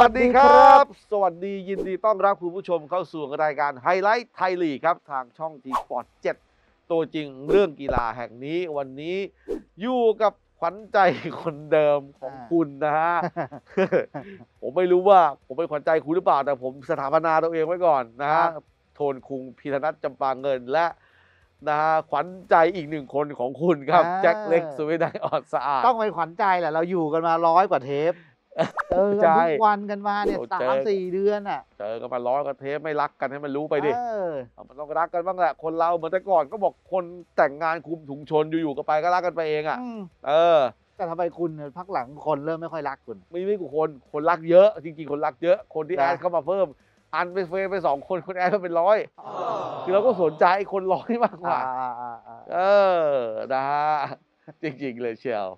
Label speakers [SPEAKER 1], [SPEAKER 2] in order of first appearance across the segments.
[SPEAKER 1] วัสดีครับ สวัสดียินดีต้อนรับคุณผู้ชมเข้าสู่รายการไฮไลท์ Thai League ครับ ทางช่อง T Sports 7ตัวจริงเรื่องกีฬาแห่งนี้วันนี้อยู่กับขวัญใจคนเดิมของ
[SPEAKER 2] อ่า
[SPEAKER 1] คุณนะฮะ ผมไม่รู้ว่าผมเป็นขวัญใจคุณหรือเปล่า แต่ผมสถาปนาตัวเองไว้ก่อนนะฮะ โทนคุงพีธนัทจำปาเงินและนะฮะขวัญใจอีกหนึ่งคนของคุณครับ
[SPEAKER 2] อ่า
[SPEAKER 1] แจ็คเล็กสุวินัยอ่อนสะอาด
[SPEAKER 2] ต้องเป็นขวัญใจแหละ เราอยู่กันมาร้อยกว่าเทป เจอกัน
[SPEAKER 1] ใช่
[SPEAKER 2] ทุกวันกันมาเนี่ย
[SPEAKER 1] โอ้
[SPEAKER 2] สา
[SPEAKER 1] เจ
[SPEAKER 2] ม
[SPEAKER 1] อ
[SPEAKER 2] สี่เดือนอะ
[SPEAKER 1] เจอกันมาร้อยกว่าเทปไม่รักกันให้มันรู้ไปดิ
[SPEAKER 2] เออ
[SPEAKER 1] เอามันต้องรักกันบ้างแหละคนเราเหมือนแต่ก่อนก็บอกคนแต่งงานคุมถุงชนอยู่ๆก็ไปก็รักกันไปเองอะ
[SPEAKER 2] อืม
[SPEAKER 1] เออ
[SPEAKER 2] แต่ทำไมคุณเนี่ยพักหลังคนเริ่มไม่ค่อยรักคุณ
[SPEAKER 1] ไม่ไม่กูคนคนรักเยอะ จริงๆคนรักเยอะ คนที่
[SPEAKER 2] นะ
[SPEAKER 1] แอดเข้ามาเพิ่มอันไปเฟซไปสองคนคนแอดก็เป็นร้อยคือเราก็สนใจคนร้อยมากกว่า
[SPEAKER 2] อ่าอ่าอ่า
[SPEAKER 1] เออนะฮะ จริงๆเลยเชียว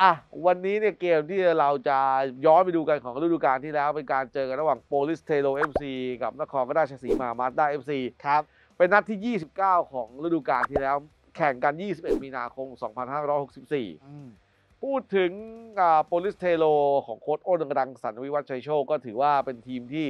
[SPEAKER 1] อะวันนี้เนี่ยเกมที่เราจะย้อนไปดูกันของฤดูกาลที่แล้ว เป็นการเจอกันระหว่างโปลิศเทโร FC กับนครราชสีมามาสด้า FC
[SPEAKER 2] ครับ
[SPEAKER 1] เป็นนัดที่ 29 ของฤดูกาลที่แล้ว แข่งกัน 21 มีนาคม 2564
[SPEAKER 2] อืม
[SPEAKER 1] พูดถึงโปลิสเทโลของโค้ชอ้นรังสรรค์วิวัฒน์ชัยโชคก็ถือว่าเป็นทีมที่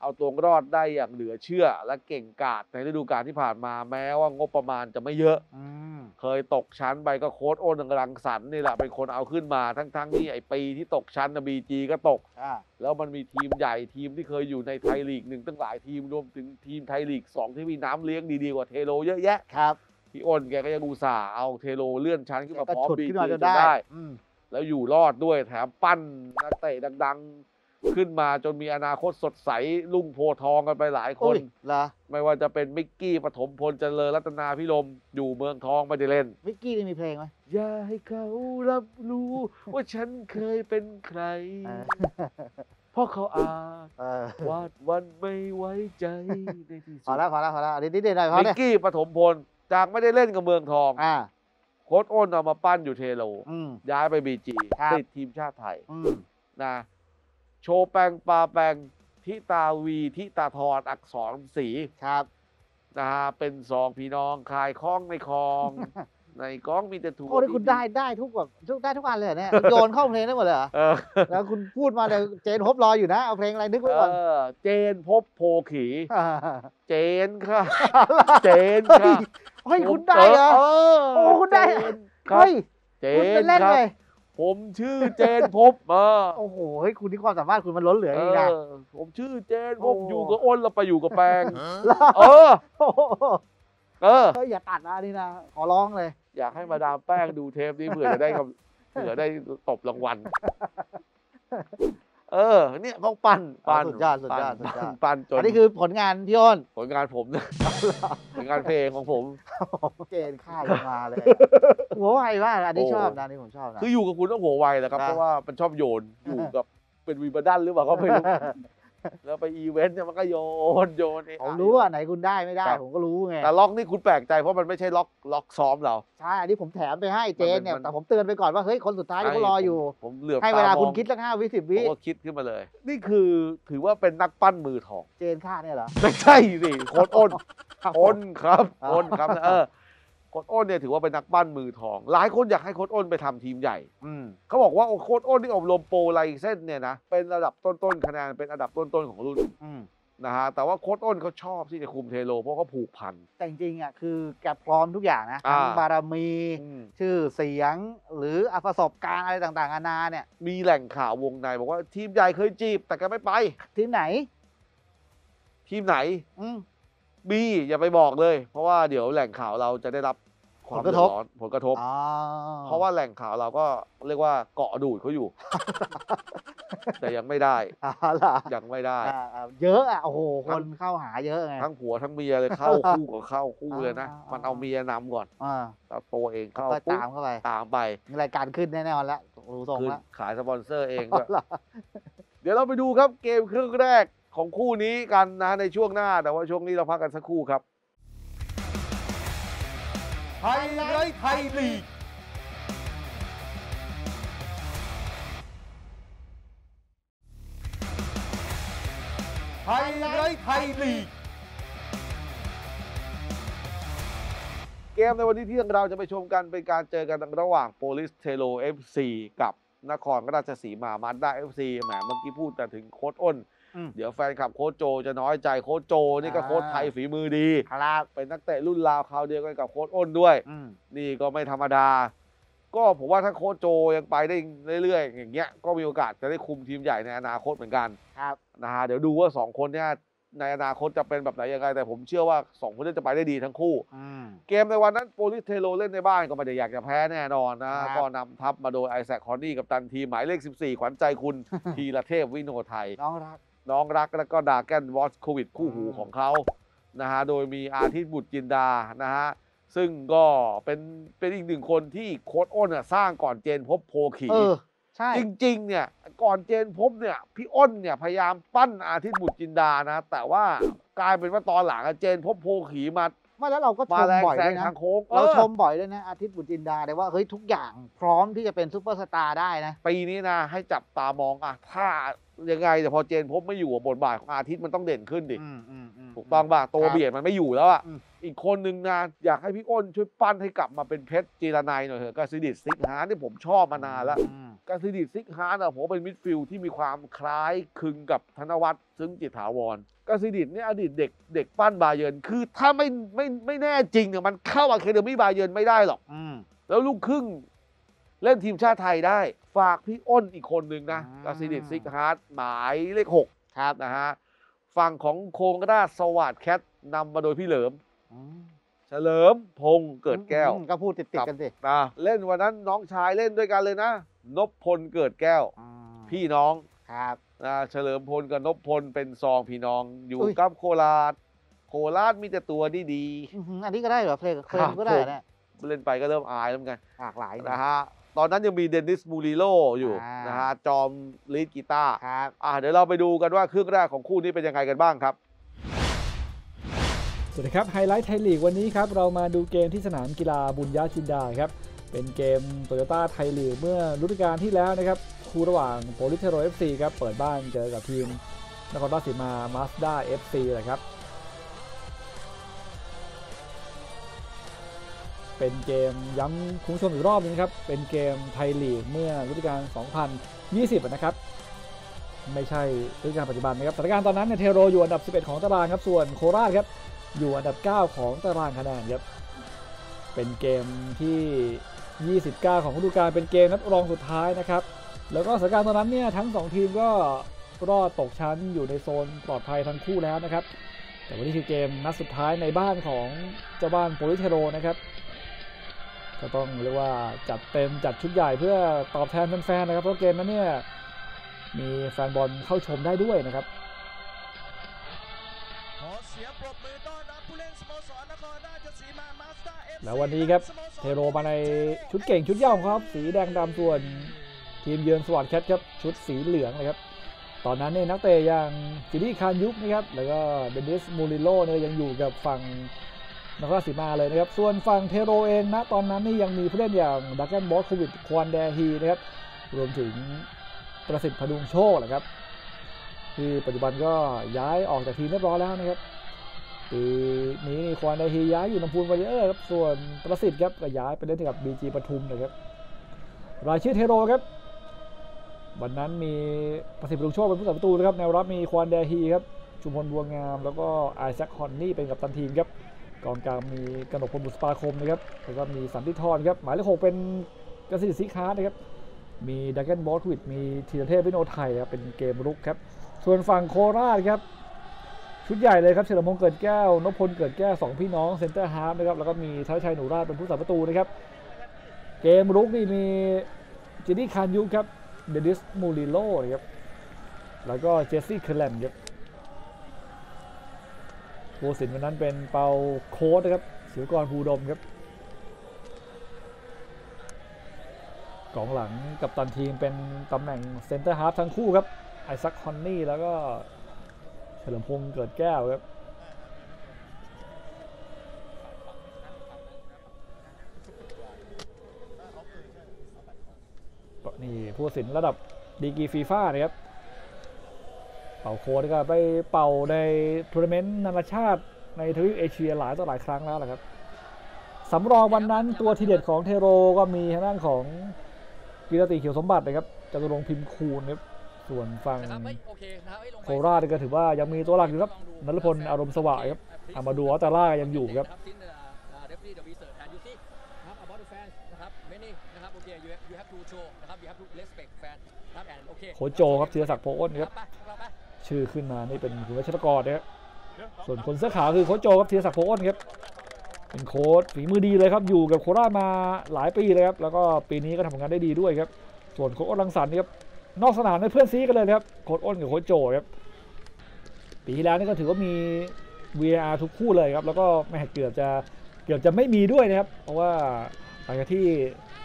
[SPEAKER 1] เอาตัวรอดได้อย่างเหลือเชื่อ และเก่งกาจในฤดูกาลที่ผ่านมาแม้ว่างบประมาณจะไม่เยอะ
[SPEAKER 2] อืม
[SPEAKER 1] เคยตกชั้นไปก็โค้ชโอ้นรังสรรค์นี่แหละเป็นคนเอาขึ้นมาทั้งๆที่ไอปีที่ตกชั้นบีจีก็ตก
[SPEAKER 2] อ่า
[SPEAKER 1] แล้วมันมีทีมใหญ่ทีมที่เคยอยู่ในไทยลีกหนึ่งตั้งหลายทีมรวมถึงทีมไทยลีกสองที่มีน้ำเลี้ยงดีๆกว่าเทโลเยอะแยะ
[SPEAKER 2] ครับ
[SPEAKER 1] พี่อ้นแกก็ยังอุตส่าห์เอาเทโลเลื่อนชั้นขึ้นมา
[SPEAKER 2] ก็
[SPEAKER 1] พร้อม
[SPEAKER 2] ฉุด
[SPEAKER 1] บี
[SPEAKER 2] ขึ้น
[SPEAKER 1] จี
[SPEAKER 2] มาจ
[SPEAKER 1] จ
[SPEAKER 2] น
[SPEAKER 1] น
[SPEAKER 2] ได้
[SPEAKER 1] ได้
[SPEAKER 2] อืม
[SPEAKER 1] แล้วอยู่รอดด้วยแถมปั้นนักเตะดัง ๆ ขึ้นมาจนมีอนาคตสดใสลุ่งโพธิ์ทองกันไปหลายค
[SPEAKER 2] โอ้
[SPEAKER 1] น
[SPEAKER 2] ยเหรอ
[SPEAKER 1] ไม่ว่าจะเป็นมิกกี้ปฐมพลเจริญรัตนาพิรมอยู่เมืองทองไม่ได้เล่น
[SPEAKER 2] วิกกี้นี่มีเพลงไหม
[SPEAKER 1] อย่าให้เขารับรู้ ว่าฉันเคยเป็นใคร
[SPEAKER 2] เออ
[SPEAKER 1] เพราะเขาอาจ
[SPEAKER 2] เออ
[SPEAKER 1] วาดวันไม่ไว้ใจในที่สุ
[SPEAKER 2] พอ
[SPEAKER 1] ด
[SPEAKER 2] แล้วพอแล้วพอแล้วอันนี้นิดเดียวหน่อยพอ
[SPEAKER 1] มิ
[SPEAKER 2] เล
[SPEAKER 1] ก
[SPEAKER 2] ย
[SPEAKER 1] กี้ปฐมพลจากไม่ได้เล่นกับเมืองทอง
[SPEAKER 2] อ่า
[SPEAKER 1] โค้ชอ้นเอามาปั้นอยู่เทโล
[SPEAKER 2] อืม
[SPEAKER 1] ย้ายไปบีจี
[SPEAKER 2] ครับ
[SPEAKER 1] ติดทีมชาติไทย
[SPEAKER 2] อืม
[SPEAKER 1] นะ โชว์แปงปลาแปงทิตาวีทิตาทรอักษรศรี
[SPEAKER 2] ครับ
[SPEAKER 1] นะฮะเป็นสองพี่น้องคลายคล้องในคลอง ในกล้องมีแต่ถูก
[SPEAKER 2] โอ้นี่คุณได้ได้ทุกแบบทุกได้ทุกอันเลยเหรอเนี่ยโยนเข้าเพลงได้หมดเลยเหรอ
[SPEAKER 1] เออ
[SPEAKER 2] แล้วคุณพูดมาเดี๋ยวเจนพบรออยู่นะเอาเพลงอะไรนึกไว้
[SPEAKER 1] เอ
[SPEAKER 2] ก่อน
[SPEAKER 1] อเจนพบโพขี เจนค่ะ เจน
[SPEAKER 2] เฮ้
[SPEAKER 1] ค่ะ
[SPEAKER 2] ยเฮ้ยคุณได้เหรอ
[SPEAKER 1] เออ
[SPEAKER 2] โอ้คุณได้
[SPEAKER 1] เจนครับ
[SPEAKER 2] เฮ้ย
[SPEAKER 1] เจ
[SPEAKER 2] คุณเป็น
[SPEAKER 1] น
[SPEAKER 2] เล่น
[SPEAKER 1] ครับ
[SPEAKER 2] เลย
[SPEAKER 1] ผมชื่อเจนพบมา
[SPEAKER 2] โอ้โหเฮ้ยคุณนี่ความสามารถคุณมันล้นเหลือ
[SPEAKER 1] เอ
[SPEAKER 2] เองนะ
[SPEAKER 1] อผมชื่อเจนพบ
[SPEAKER 2] โอ้
[SPEAKER 1] อยู่กับอ้นเราไปอยู่กับแปง
[SPEAKER 2] แล้ว
[SPEAKER 1] เออ
[SPEAKER 2] โอ้โห
[SPEAKER 1] เออ
[SPEAKER 2] เฮ้ยอย่าตัดนะนี่นะ ขอร้องเลย
[SPEAKER 1] อยากให้มาดามแป้งดูเทปนี้เผื่อจะได้กำเผื่อได้ตบรางวัล เออ เนี่ยต้องปั้นปั้น
[SPEAKER 2] สุดยอดสุดยอด
[SPEAKER 1] ปั้น
[SPEAKER 2] สุดยอด
[SPEAKER 1] ปั้นจน
[SPEAKER 2] อันนี้คือผลงานพี่อ้น
[SPEAKER 1] ผลงานผมนะผลงานเพลงของผม
[SPEAKER 2] เจนค่ายมาเลยหัวไวมากอันนี้
[SPEAKER 1] โอ้
[SPEAKER 2] ชอบนะอันนี่ผมชอบนะ
[SPEAKER 1] คืออยู่กับคุณต้องหัวไวแหละครับ
[SPEAKER 2] นะ
[SPEAKER 1] เพราะว่ามันชอบโยนอยู่กับเป็นวีบาดันหรือเปล่าก็ไม่รู้ แล้วไปอีเวนต์เนี่ยมันก็โยนโยนเอะ
[SPEAKER 2] ผมรู้ว่าไหนคุณได้ไม่ได้
[SPEAKER 1] ครับ
[SPEAKER 2] ผมก็รู้ไง
[SPEAKER 1] แต่ล็อกนี่คุณแปลกใจเพราะมันไม่ใช่ล็อกล็อกซ้อมเรา
[SPEAKER 2] ใช่อันนี้ผมแถมไปให้เจนเนี่ย
[SPEAKER 1] มันเป็น
[SPEAKER 2] แต่ผมเตือนไปก่อนว่าเฮ้ยคนสุดท้ายที่เขารออยู่
[SPEAKER 1] ผมผมเหลือบ
[SPEAKER 2] ให้เวลา
[SPEAKER 1] ตมอง
[SPEAKER 2] คุณคิดสักห้าวิสิบ
[SPEAKER 1] ผ
[SPEAKER 2] วิ
[SPEAKER 1] มก็คิดขึ้นมาเลย นี่คือถือว่าเป็นนักปั้นมือทอง
[SPEAKER 2] เจนค่าเนี่ยเหรอ
[SPEAKER 1] ไม่ใช่สิโค้ดอ้น
[SPEAKER 2] ครับ
[SPEAKER 1] อ้นครับ
[SPEAKER 2] อ๋อ
[SPEAKER 1] อ้นครับเออโค้ดอ้นเนี่ยถือว่าเป็นนักปั้นมือทอง หลายคนอยากให้โค้ดอ้นไปทำทีมใหญ่
[SPEAKER 2] อืม
[SPEAKER 1] เขาบอกว่าโอ้โค้ดอ้นที่อบรมโปรไลเส้นเนี่ยนะเป็นระดับต้นๆคะแนนเป็นอันดับต้นๆของรุ่น
[SPEAKER 2] อืม
[SPEAKER 1] นะฮะแต่ว่าโค้ดอ้นเขาชอบที่จะคุมเทโล เพราะเขาผูกพัน
[SPEAKER 2] แต่จริงๆอะคือแกพร้อมทุกอย่างนะ
[SPEAKER 1] อ่า
[SPEAKER 2] ทั้งบารมี
[SPEAKER 1] อืม
[SPEAKER 2] ชื่อเสียงหรืออะประสบการณ์อะไรต่างๆนานาเนี่ย
[SPEAKER 1] มีแหล่งข่าววงในบอกว่าทีมใหญ่เคยจีบแต่แกไม่ไป
[SPEAKER 2] ทีมไหน
[SPEAKER 1] ทีมไหน
[SPEAKER 2] อืม
[SPEAKER 1] บีอย่าไปบอกเลย เพราะว่าเดี๋ยวแหล่งข่าวเราจะได้รับ ความ
[SPEAKER 2] ผลกระทบ
[SPEAKER 1] เดือดร้อนผลกระทบ
[SPEAKER 2] อ๋อ
[SPEAKER 1] เพราะว่าแหล่งข่าวเราก็เรียกว่าเกาะดูดเขาอยู่ แต่ยังไม่ได้
[SPEAKER 2] อ๋อเหรอ
[SPEAKER 1] ยังไม่ได้
[SPEAKER 2] อ่าอ่าเยอะอะโอ้โหค
[SPEAKER 1] ทั้
[SPEAKER 2] น
[SPEAKER 1] ง
[SPEAKER 2] เข้าหาเยอะไง
[SPEAKER 1] ทั้งผัวทั้งเมียเลยเข้าคู่กับเข้าคู่เลยนะ
[SPEAKER 2] อ่ามั
[SPEAKER 1] มันเอาเมียนำก่อน
[SPEAKER 2] อ่า
[SPEAKER 1] แล้วตัวเองเข้า
[SPEAKER 2] ก็
[SPEAKER 1] ปุ๊บ
[SPEAKER 2] ตามเข้าไป
[SPEAKER 1] ตามไป
[SPEAKER 2] มีรายการขึ้นแน่นอนแล้วรู้ทรง
[SPEAKER 1] คือ
[SPEAKER 2] แล้ว
[SPEAKER 1] ขายสปอนเซอร์เอง
[SPEAKER 2] อ๋
[SPEAKER 1] ด้
[SPEAKER 2] อ
[SPEAKER 1] วย
[SPEAKER 2] เหรอ
[SPEAKER 1] เดี๋ยวเราไปดูครับเกมครึ่งแรกของคู่นี้กันนะในช่วงหน้าแต่ว่าช่วงนี้เราพักกันสักครู่ครับ ไฮไลท์ไทยลีกไฮไลท์ไทยลีก เกมในวันนี้ที่เราจะไปชมกันเป็นการเจอกันระหว่างโปลิสเทโล FC กับนครราชสีมามาสด้า FC แหมเมื่อกี้พูดแต่ถึงโค้ชอ้น
[SPEAKER 2] อืม
[SPEAKER 1] เดี๋ยวแฟนคลับโค้ชโจจะน้อยใจโค้ชโจนี่ก็
[SPEAKER 2] อ่า
[SPEAKER 1] โค้ชไทยฝีมือดี
[SPEAKER 2] ครับ
[SPEAKER 1] เป็นนักเตะรุ่นราวคราวเดียวกันกับโค้ชอ้นด้วย
[SPEAKER 2] อืม
[SPEAKER 1] นี่ก็ไม่ธรรมดา ก็ผมว่าถ้าโค้ชโจยังไปได้เรื่อยๆ อย่างเงี้ยก็มีโอกาสจะได้คุมทีมใหญ่ในอนาคตเหมือนกัน
[SPEAKER 2] ครับ
[SPEAKER 1] นะฮะเดี๋ยวดูว่าสองคนเนี่ยในอนาคตจะเป็นแบบไหนยังไงแต่ผมเชื่อว่าสองคนนี้จะไปได้ดีทั้งคู่
[SPEAKER 2] อืม
[SPEAKER 1] เกมในวันนั้นโปลิศเทโรเล่นในบ้านก็ไม่ได้อยากจะแพ้แน่นอนนะ
[SPEAKER 2] ครับ
[SPEAKER 1] ก็นำทัพมาโดยไอแซคฮอนนี่กัปตันทีมหมายเลข 14 ขวัญใจคุณ ธีรเทพวิโนทัย
[SPEAKER 2] น้องรัก
[SPEAKER 1] น้องรักแล้วก็ดราแกนบอสโควิชคู่หู
[SPEAKER 2] อืม
[SPEAKER 1] ของเขานะฮะโดยมีอาทิตย์บุตรจินดานะฮะซึ่งก็เป็นเป็นอีกหนึ่งคนที่โค้ชอ้นน่ะสร้างก่อนเจนภพโพธิ์ขี
[SPEAKER 2] เออใช่
[SPEAKER 1] จริงๆเนี่ยก่อนเจนพบเนี่ยพี่อ้นเนี่ยพยายามปั้นอาทิตย์บุตรจินดานะ แต่ว่ากลายเป็นว่าตอนหลังอะเจนพบโพขีมา
[SPEAKER 2] ไม่แล้วเราก็ช
[SPEAKER 1] มามแรง
[SPEAKER 2] บ่อย
[SPEAKER 1] แซ
[SPEAKER 2] ด้
[SPEAKER 1] ง
[SPEAKER 2] วยนะ
[SPEAKER 1] ทางโค้ง
[SPEAKER 2] เรา
[SPEAKER 1] ออ
[SPEAKER 2] ชมบ่อยด้วยนะ อาทิตย์บุญจินดาเลยว่าเฮ้ยทุกอย่างพร้อมที่จะเป็นซูเปอร์สตาร์ได้นะ
[SPEAKER 1] ปีนี้นะให้จับตามองอะถ้า ยังไงแต่พอเจนพบไม่อยู่อะบทบาทของอาทิตย์มันต้องเด่นขึ้นดิ
[SPEAKER 2] อืมอืมม
[SPEAKER 1] ถูกต้องป่ะตัว
[SPEAKER 2] ครับ
[SPEAKER 1] เบียดมันไม่อยู่แล้วอะ
[SPEAKER 2] อืม
[SPEAKER 1] อีกคนนึงนะอยากให้พี่อ้นช่วยปั้นให้กลับมาเป็นเพชรจีรนัยหน่อยเถอะกาซิดิตซิกฮาร์ดที่ผมชอบมานานแล้ว
[SPEAKER 2] อืม
[SPEAKER 1] กาซิดิตซิกฮาร์ดอะผมว่าเป็นมิดฟิลด์ที่มีความคล้ายคลึงกับธนวัฒน์ซึ่งจิตถาวรกาซิดิตเนี่ยอดีตเด็กเด็กปั้นบาเยิร์นคือถ้าไม่ไม่ไม่แน่จริงเนี่ยมันเข้า academy บาเยิร์นไม่ได้หรอก
[SPEAKER 2] อืม
[SPEAKER 1] แล้วลูกครึ่ง เล่นทีมชาติไทยได้ ฝากพี่อ้นอีกคนนึงนะ
[SPEAKER 2] อ่า
[SPEAKER 1] กาซิดิตซิกฮาร์ดหมายเลขหก
[SPEAKER 2] ครับ
[SPEAKER 1] นะฮะฝั่งของโครงราชสวัสดแคทนำมาโดยพี่เหลิม
[SPEAKER 2] อืม
[SPEAKER 1] เฉลิมพงษ์เกิดแก้ว
[SPEAKER 2] อืมก็พูดติดๆกันสิ
[SPEAKER 1] นะเล่นวันนั้นน้องชายเล่นด้วยกันเลยนะนพพลเกิดแก้ว
[SPEAKER 2] อืม
[SPEAKER 1] พี่น้อง
[SPEAKER 2] ครับ
[SPEAKER 1] นะเฉลิมพลกับนพพลเป็นซองพี่น้องอยู่
[SPEAKER 2] อุ้ย
[SPEAKER 1] กับโคราช โคราชมีแต่ตัวดีดี
[SPEAKER 2] อื้อหืออันนี้ก็ได้เหรอเพลงเพล
[SPEAKER 1] ครั
[SPEAKER 2] ง
[SPEAKER 1] บ
[SPEAKER 2] ก็ได้เหรอเนี่ย
[SPEAKER 1] ๆเล่นไปก็เริ่มอายแล้วเหมือนกัน
[SPEAKER 2] หลากหลาย
[SPEAKER 1] นะฮะ ตอนนั้นยังมีเดนนิสมูริโลอยู่
[SPEAKER 2] อ่าน
[SPEAKER 1] นะฮะจอมลีดกีตาร์
[SPEAKER 2] ครับ
[SPEAKER 1] อะเดี๋ยวเราไปดูกันว่าครึ่งแรกของคู่นี้เป็นยังไงกันบ้างครับ
[SPEAKER 3] สวัสดีครับไฮไลท์ไทยลีกวันนี้ครับ เรามาดูเกมที่สนามกีฬาบุญญาจินดาครับ เป็นเกมโตโยต้าไทยลีกเมื่อฤดูกาลที่แล้วนะครับคู่ระหว่างโปลิศเทโรเอฟซีครับ เปิดบ้านเจอกับทีมนครราชสีมามาสด้าเอฟซีแหละครับ เป็นเกมย้ำคุณผู้ชมอีกรอบนึงครับ เป็นเกมไทยลีกเมื่อฤดูกาล 2020 นะครับ ไม่ใช่ฤดูกาลปัจจุบันนะครับสถานการณ์ตอนนั้นเนี่ยเทโรอยู่อันดับ 11 ของตารางครับ ส่วนโคราชครับ อยู่อันดับ 9 ของตารางคะแนนครับ เป็นเกมที่ 29 ของฤดูกาล เป็นเกมนัดรองสุดท้ายนะครับ แล้วก็สถานการณ์ตอนนั้นเนี่ยทั้ง 2 ทีมก็รอดตกชั้นอยู่ในโซนปลอดภัยทั้งคู่แล้วนะครับ แต่วันนี้คือเกมนัดสุดท้ายในบ้านของเจ้าบ้านโปลิเทโรนะครับ ก็ต้องเรียกว่าจัดเต็มจัดชุดใหญ่เพื่อตอบแทนแฟนๆนะครับเพราะเกมนั้นเนี่ยมีแฟนบอลเข้าชมได้ด้วยนะครับ
[SPEAKER 4] ขอเสียงปรบมือต้อนรับผู้เล่นสโมสรนครราชสีมามาสเตอร์เอฟ
[SPEAKER 3] แล้ววันนี้ครับเทโรมาในชุดเก่งชุดเหย้าของเขาครับ สีแดงดำส่วนทีมเยือนสวาทแคทครับชุดสีเหลืองเลยครับ ตอนนั้นเนี่ยนักเตะอย่างจินนี่คานยุนะครับแล้วก็เดนิสมูริโลเนี่ยยังอยู่กับฝั่ง นครราชสีมาเลยนะครับ ส่วนฝั่งเทโรเองนะตอนนั้นนี่ยังมีผู้เล่นอย่างดรากันบอสโควิชควอนแดฮีนะครับ รวมถึงประสิทธิ์ผดุงโชคแหละครับ ที่ปัจจุบันก็ย้ายออกจากทีมเรียบร้อยแล้วนะครับปีนี้นี่ควอนแดฮีย้ายอยู่ลำพูนวอริเออร์ครับส่วนประสิทธิ์ครับก็ย้ายไปเล่นกับบีจีปทุมนะครับรายชื่อเทโรครับ วันนั้นมีประสิทธิ์ผดุงโชคเป็นผู้รักษาประตูนะครับแนวรับมีควอนแดฮีครับชุมพลบัวงาม แล้วก็ไอแซคฮอนนี่เป็นกัปตันทีมครับ กองกลางมีกนกพลบุษปาคมนะครับแล้วก็มีสันติธรครับ หมายเลขหกเป็นกสิทธิ์สีคาร์ดนะครับ มีดรากันบอสโควิชมีธีรเทพวิโนไทยครับเป็นเกมรุกครับ ส่วนฝั่งโคราชครับชุดใหญ่เลยครับเฉลิมพงษ์เกิดแก้วนพพลเกิดแก้วสองพี่น้องเซนเตอร์ฮาล์ฟนะครับแล้วก็มีทัชชัยหนูราชเป็นผู้รักษาประตูนะครับ เกมรุกนี่มีจินนี่คานยุครับเดนิสมูริโลนะครับแล้วก็เจสซี่เคลมครับ ผู้ตัดสินวันนั้นเป็นเปาโค้ดนะครับศิวกรภูอุดมครับกองหลังกัปตันทีมเป็นตำแหน่งเซนเตอร์ฮาล์ฟทั้งคู่ครับไอแซคฮอนนี่แล้วก็เฉลิมพงษ์เกิดแก้วครับนี่ผู้ตัดสินระดับดีกรีฟีฟ่านะครับ เป่าโค้ดก็ไปเป่าในทัวร์นาเมนต์นานาชาติในทวีปเอเชียหลายต่อหลายครั้งแล้วแหละครับสำรองวันนั้นตัวทีเด็ดของเทโรก็มีทางด้านของกิรติเขียวสมบัตินะครับจตุรงค์พิมพ์คูณครับส่วนฝั่ง
[SPEAKER 5] นะครับเฮ้ยโอเคนะครับเฮ้ยลงไป
[SPEAKER 3] โคราชนี่ก็ถือว่ายังมีตัวหลักอยู่ครับนรพลอารมณ์สว่างครับอามาดูอัลตาร่ายังอยู่ครับ
[SPEAKER 5] ซินเดอร์เดฟฟี่เดอะวีเซอร์แทนยูซี่นะครับ about the fans นะครับ many นะครับโอเค you have you have to show นะครับ you have to respect fan นะครับ and โอเค
[SPEAKER 3] โคชโจครับธีรศักดิ์โพอ้นครับ
[SPEAKER 5] ไปเราไป
[SPEAKER 3] ชื่อขึ้นมานี่เป็นคุณวัชรกรนะครับส่วนคนเสื้อขาวคือโค้ชโจครับธีรศักดิ์โพอ้นครับเป็นโค้ชฝีมือดีเลยครับอยู่กับโคราชมาหลายปีเลยครับแล้วก็ปีนี้ก็ทำงานได้ดีด้วยครับ ส่วนโค้ชอ้นรังสรรค์นี่ครับนอกสนามเป็นเพื่อนซีกันเลยครับโค้ชอ้นกับโค้ชโจครับปีที่แล้วนี่ก็ถือว่ามี VAR ทุกคู่เลยครับแล้วก็แม่เกือบจะเกือบจะไม่มีด้วยนะครับ เพราะว่าหลังจากที่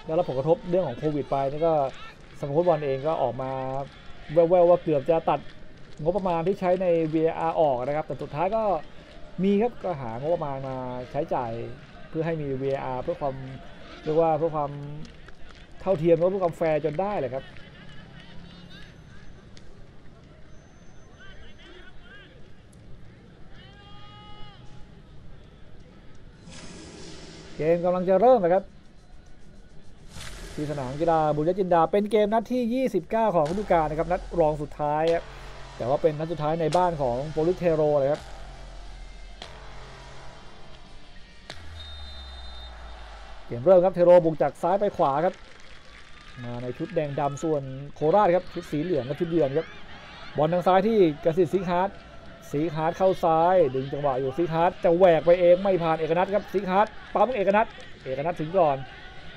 [SPEAKER 3] ได้รับผลกระทบเรื่องของโควิดไปนี่ก็สมาคมบอลเองก็ออกมาแว่วๆว่าเกือบจะตัด งบประมาณที่ใช้ใน vr ออกนะครับ แต่สุดท้ายก็มีครับก็หางบประมาณมาใช้จ่ายเพื่อให้มี vr เพื่อความเรียกว่าเพื่อความเท่าเทียมและเพื่อความแฟร์จนได้เลยครับเกมกำลังจะเริ่มนะครับ ที่สนามกีฬาบุณยะจินดา เป็นเกมนัดที่ 29 ของฤดูกาลนะครับ นัดรองสุดท้ายครับ แต่ว่าเป็นนัดสุดท้ายในบ้านของโปลิศเทโรเลยครับเกมเริ่มครับเทโรบุกจากซ้ายไปขวาครับมาในชุดแดงดำส่วนโคราชครับชุดสีเหลืองกับชุดเยือนครับบอลทางซ้ายที่กสิทธิ์ซิกฮาร์ดซิกฮาร์ดเข้าซ้ายดึงจังหวะอยู่ซิกฮาร์ดจะแหวกไปเองไม่ผ่านเอกนัทครับซิกฮาร์ดปั๊มเอกนัทเอกนัทถึงก่อน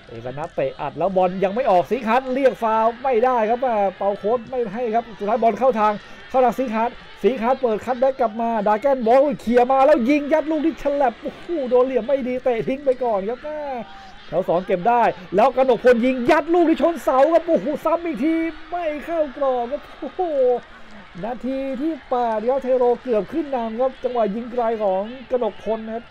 [SPEAKER 3] เอกนัทเตะอัดแล้วบอลยังไม่ออกซิกฮัทเรียกฟาวไม่ได้ครับอ่าเป่าโค้ดไม่ให้ครับสุดท้ายบอลเข้าทาง เข้าทางซิกฮัทซิกฮัทเปิดคัตแบ็กกลับมาดาแกนบอลเคลียมาแล้วยิงยัดลูกที่ฉลับโอ้โหโดนเหลี่ยมไม่ดีเตะทิ้งไปก่อนครับแม่แถวสองเก็บได้ แล้วกระหนกพลยิงยัดลูกที่ชนเสาครับโอ้โหซ้ำอีกทีไม่เข้ากรอบครับโอ้โหนาทีที่แปดครับเทโรเกือบขึ้นนำครับจังหวะยิงไกลของกระหนกพลนะครับ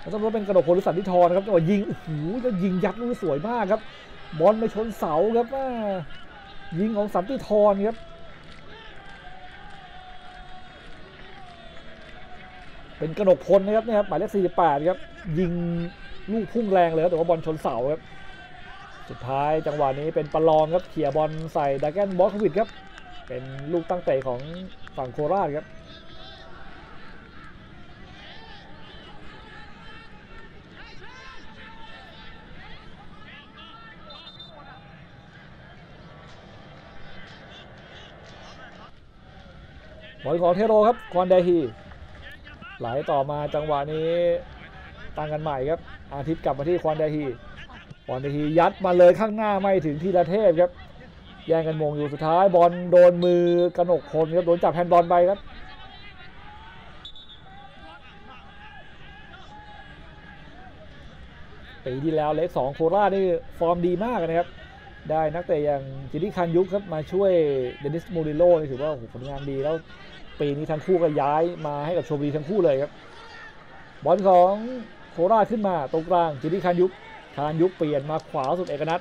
[SPEAKER 3] แล้วต้องเป็นกระดกพลหรือสันติธรนครับจังหวะยิงโอ้โหแล้วยิงยัดลูกสวยมากครับ บอลไปชนเสาครับแม่ ยิงของสันติธรครับ เป็นกระหนกพลนะครับเนี่ยครับหมายเลข48 ครับ ยิงลูกพุ่งแรงเลยครับแต่ว่าบอลชนเสาครับ สุดท้ายจังหวะนี้เป็นประลองครับเขี่ยบอลใส่ดาแกนบอสวิดครับ เป็นลูกตั้งเตะของฝั่งโคราชครับ บอลของเทโรครับควอนแดฮีไหลต่อมาจังหวะนี้ตั้งกันใหม่ครับ อาทิตย์กลับมาที่ควอนแดฮีควอนแดฮียัดมาเลยข้างหน้าไม่ถึงธีรเทพครับแย่งกันโหม่งอยู่สุดท้ายบอลโดนมือกระหนกพลครับโดนจับแฮนด์บอลไปครับปีที่แล้ว leg สองโคราชนี่ฟอร์มดีมากนะครับ ได้นักเตะอย่างกิดี้คานยุคครับมาช่วยเดนิสมูริโลนี่ถือว่าผลงานดีแล้ว ปีนี้ทั้งคู่ก็ย้ายมาให้กับชลบุรีทั้งคู่เลยครับบอลของโคราชขึ้นมาตรงกลางกิดี้คานยุคคานยุคเปลี่ยนมาขวาสุดเอกนัท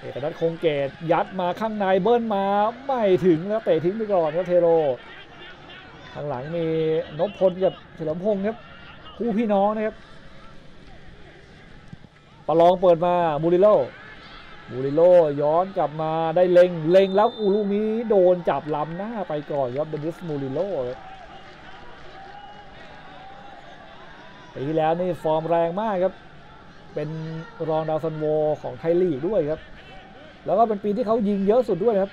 [SPEAKER 3] เอกนัทคงเกตยัดมาข้างในเบิ้ลมาไม่ถึงแล้วเตะทิ้งไปก่อนครับเทโรข้างหลังมีกนกพลกับเฉลิมพงศ์ครับคู่พี่น้องนะครับประลองเปิดมามูริโล มูริโลย้อนกลับมาได้เล็งเล็งแล้วอูลูกนี้โดนจับล้ำหน้าไปก่อนครับเดนิสมูริโลปีที่แล้วนี่ฟอร์มแรงมากครับ เป็นรองดาวซัลโวของไทยลีกด้วยครับ แล้วก็เป็นปีที่เขายิงเยอะสุดด้วยครับ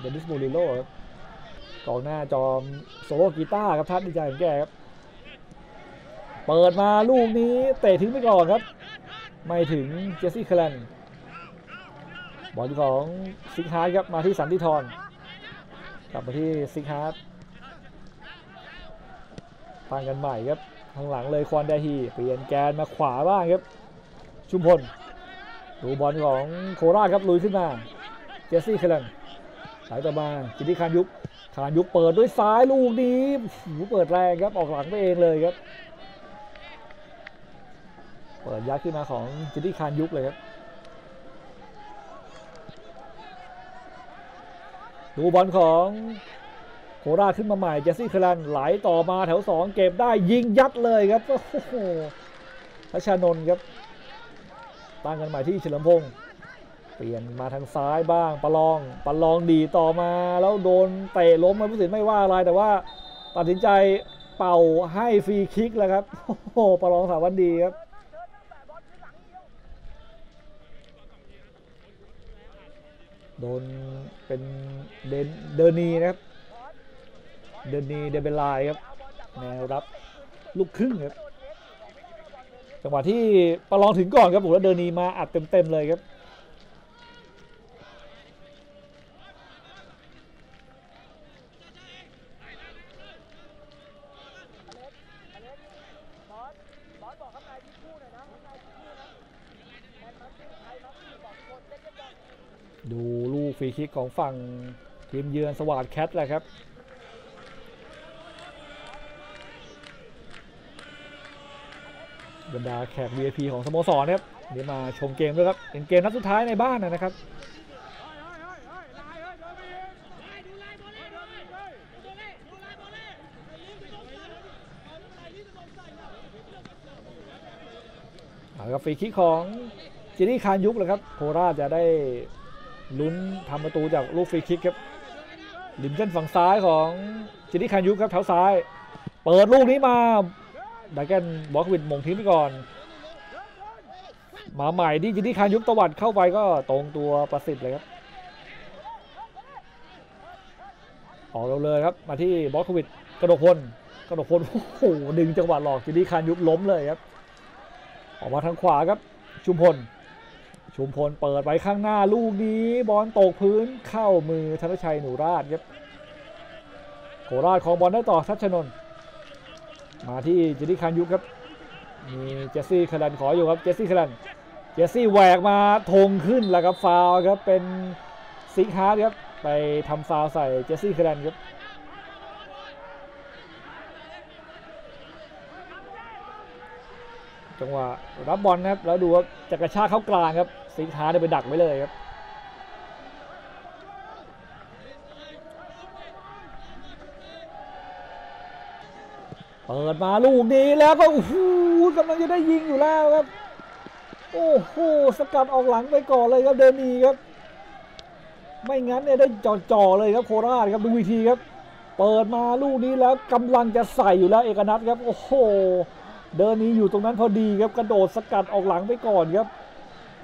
[SPEAKER 3] เดนิสมูริโลครับกองหน้าจอมโซโลกีตาร์ครับท่าดีใจของแกครับ เปิดมาลูกนี้เตะทิ้งไปก่อนครับ ไม่ถึงเจสซี่คาร์แรนบอลของซิกฮาร์ดครับมาที่สันติธรกลับมาที่ซิกฮาร์ดตั้งกันใหม่ครับข้างหลังเลยควอนเดฮีเปลี่ยนแกนมาขวาบ้างครับ ชุมพลดูบอลของโคราชครับลุยขึ้นมา เจสซี่คาร์แรนสายต่อมากิดี้คานยุคคานยุคเปิดด้วยซ้ายลูกนี้โอ้โหเปิดแรงครับออกหลังไปเองเลยครับ เปิดยัดขึ้นมาของกิดี้คานยุคเลยครับดูบอลของโคราชขึ้นมาใหม่เจสซี่คลันไหลต่อมาแถว2เก็บได้ยิงยัดเลยครับโอ้โหพัชชานนท์ครับตั้งกันใหม่ที่เฉลิมพงศ์เปลี่ยนมาทางซ้ายบ้างประลองประลองดีต่อมาแล้วโดนเตะล้มมาผู้สินไม่ว่าอะไรแต่ว่าตัดสินใจเป่าให้ฟรีคิกแล้วครับโอ้โหประลองสาวันดีครับ โดนเป็นเดนเดนีนะครับเดนีเดเบลไลครับแนวรับลูกครึ่งครับจังหวะที่ประลองถึงก่อนครับผมแล้วเดนีมาอัดเต็มๆเลยครับดู ฟรีคิกของฝั่งทีมเยือนสวาดแคทแหละครับบรรดาแขก VIP ของสโมสรนะครับเดี๋ยวมาชมเกมด้วยครับเป็นเกมนัดสุดท้ายในบ้านนะครับเอาละครับฟรีคิกของกิดี้คานยุคเลยครับ โคราชจะได้ ลุ้นทำประตูจากลูกฟรีคิกครับริมเส้นฝั่งซ้ายของกิดี้คานยุคครับเท้าซ้าย เปิดลูกนี้มาดาแกนบอสโควิชโหม่งทิ้งไปก่อน มาใหม่ที่กิดี้คานยุคตวัดเข้าไปก็ตรงตัวประสิทธิ์เลยครับออกเราเลยครับ มาที่บล็อกวิดกระโดดพลกระโดดพลโอ้โหดึงจังหวะหลอกกิดี้คานยุคล้มเลยครับ ออกมาทางขวาครับ ชุมพล ชุมพลเปิดไปข้างหน้าลูกนี้บอลตกพื้นเข้ามือธนชัยหนูราชครับโคราชของบอลได้ต่อทัชนน์มาที่กิดี้คานยุคครับมีเจสซี่คาร์แรนขออยู่ครับเจสซี่คาร์แรนเจสซี่แหวกมาธงขึ้นแล้วครับฟาวล์ครับเป็นซิกฮาร์ดครับไปทำฟาวใส่เจสซี่คารันครับจังหวะรับบอลนะครับแล้วดูว่าจะกระชากเข้ากลางครับ สิงหาได้ไปดักไว้เลยครับเปิดมาลูกนี้แล้วก็โอ้โหกำลังจะได้ยิงอยู่แล้วครับ โอ้โหสกัดออกหลังไปก่อนเลยครับเดินนีครับ ไม่งั้นเนี่ยได้จ่อๆเลยครับโคราชครับดูวีทีครับ เปิดมาลูกนี้แล้วกำลังจะใส่อยู่แล้วเอกนัทครับ โอ้โห เดินนี้อยู่ตรงนั้นพอดีครับกระโดดสกัดออกหลังไปก่อนครับ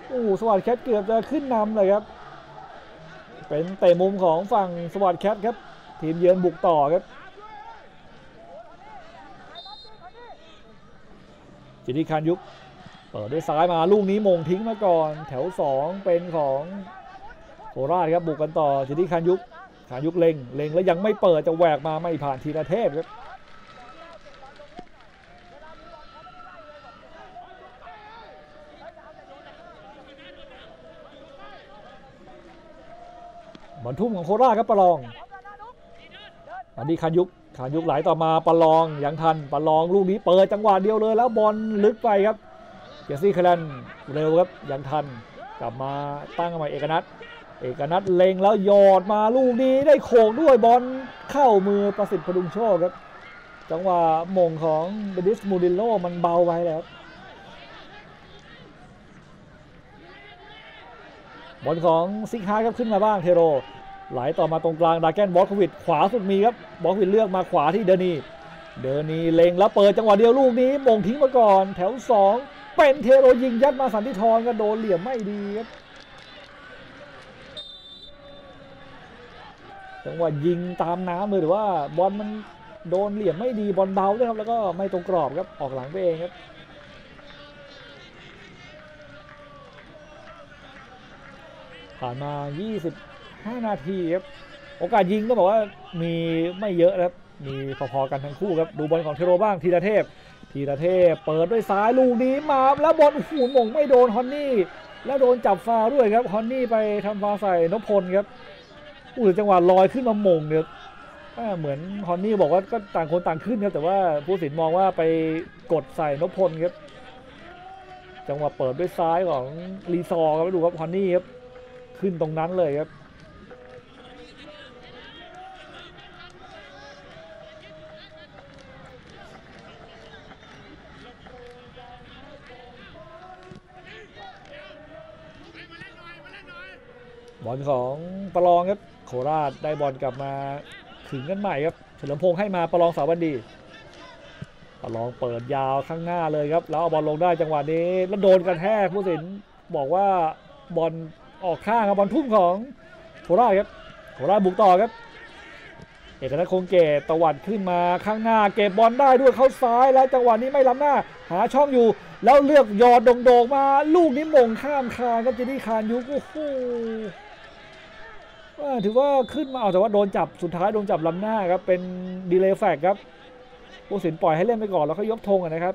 [SPEAKER 3] โอ้สวัสดแคทเกือบจะขึ้นนำเลยครับ เป็นเตะมุมของฝั่งสวัสดแคทครับ ทีมเยือนบุกต่อครับจิติคานยุกเปิดด้วยซ้ายมาลูกนี้มงทิ้งมาก่อน แถว 2 เป็นของโคราชครับบุกกันต่อจิติคานยุกคานยุกเล็งเล็งแล้วยังไม่เปิดจะแหวกมาไม่ผ่านทีละเทพครับ บอลทุ่มของโคราชครับประลองมาดีคานยุกคานยุคไหลต่อมาประลองยังทันประลองลูกนี้เปิดจังหวะเดียวเลย แล้วบอลลึกไปครับเจสซี่คาร์แรนเร็วครับยังทันกลับมาตั้งใหม่เอกนัทเอกนัทเล็งแล้วยอดมาลูกนี้ได้โขกด้วยบอลเข้ามือประสิทธิ์พดุงโชคครับ จังหวะโหม่งของเดนิสมูริโลมันเบาไปแล้ว บอลของซิกฮาร์ดครับขึ้นมาบ้างเทโรไหลต่อมาตรงกลางดาแกนบอสควิดขวาสุดมีครับบอสควิดเลือกมาขวาที่เดนีเดนีเลงแล้วเปิดจังหวะเดียวลูกนี้มงทิ้งมาก่อน แถว 2 เป็นเทโรยิงยัดมาสันติธรก็โดนเหลี่ยมไม่ดีครับจังหวะยิงตามน้ำเลยหรือว่าบอลมันโดนเหลี่ยมไม่ดีบอลเบาด้วยครับแล้วก็ไม่ตรงกรอบครับออกหลังไปเองครับ ผ่านมา 25 นาทีครับ โอกาสยิงก็บอกว่ามีไม่เยอะครับมีพอๆกันทั้งคู่ครับ ดูบอลของเทโรบ้างทีละเทพทีละเทพเปิดด้วยซ้ายลูกนี้มาแล้วบอลหูหม่งไม่โดนฮอนนี่ แล้วโดนจับฟาด้วยครับฮอนนี่ไปทำฟาใส่นพพลครับอู้จังหวะลอยขึ้นมาหม่งเนี่ยเหมือนฮอนนี่บอกว่าก็ต่างคนต่างขึ้นครับแต่ว่าผู้สินมองว่าไปกดใส่นพพลครับจังหวะเปิดด้วยซ้ายของรีซอร์ครับดูครับฮอนนี่ครับ ขึ้นตรงนั้นเลยครับ บอลของประลองครับ โคราชได้บอลกลับมาขึงกันใหม่ครับ เฉลิมพงษ์ให้มาประลองสาวบันดีประลองเปิดยาวข้างหน้าเลยครับ แล้วเอาบอลลงได้จังหวะนี้ แล้วโดนกระแทกผู้สินบอกว่าบอล ออกข้างครับบอลทุ่มของโคราชครับโคราชบุกต่อครับ เอกนัทคงเกตตวัดขึ้นมาข้างหน้าเก็บบอลได้ด้วยเข้าซ้ายแล้วจังหวะนี้ไม่ล้ำหน้า หาช่องอยู่ แล้วเลือกยอดโด่งๆมาลูกนี้มงข้ามคานครับเจนี่คานยุกโอ้โหถือว่าขึ้นมาเอาแต่ว่าโดนจับสุดท้ายโดนจับล้ำหน้าครับเป็นดีเลย์แฟกครับผู้สินปล่อยให้เล่นไปก่อนแล้วเขายกธงนะครับ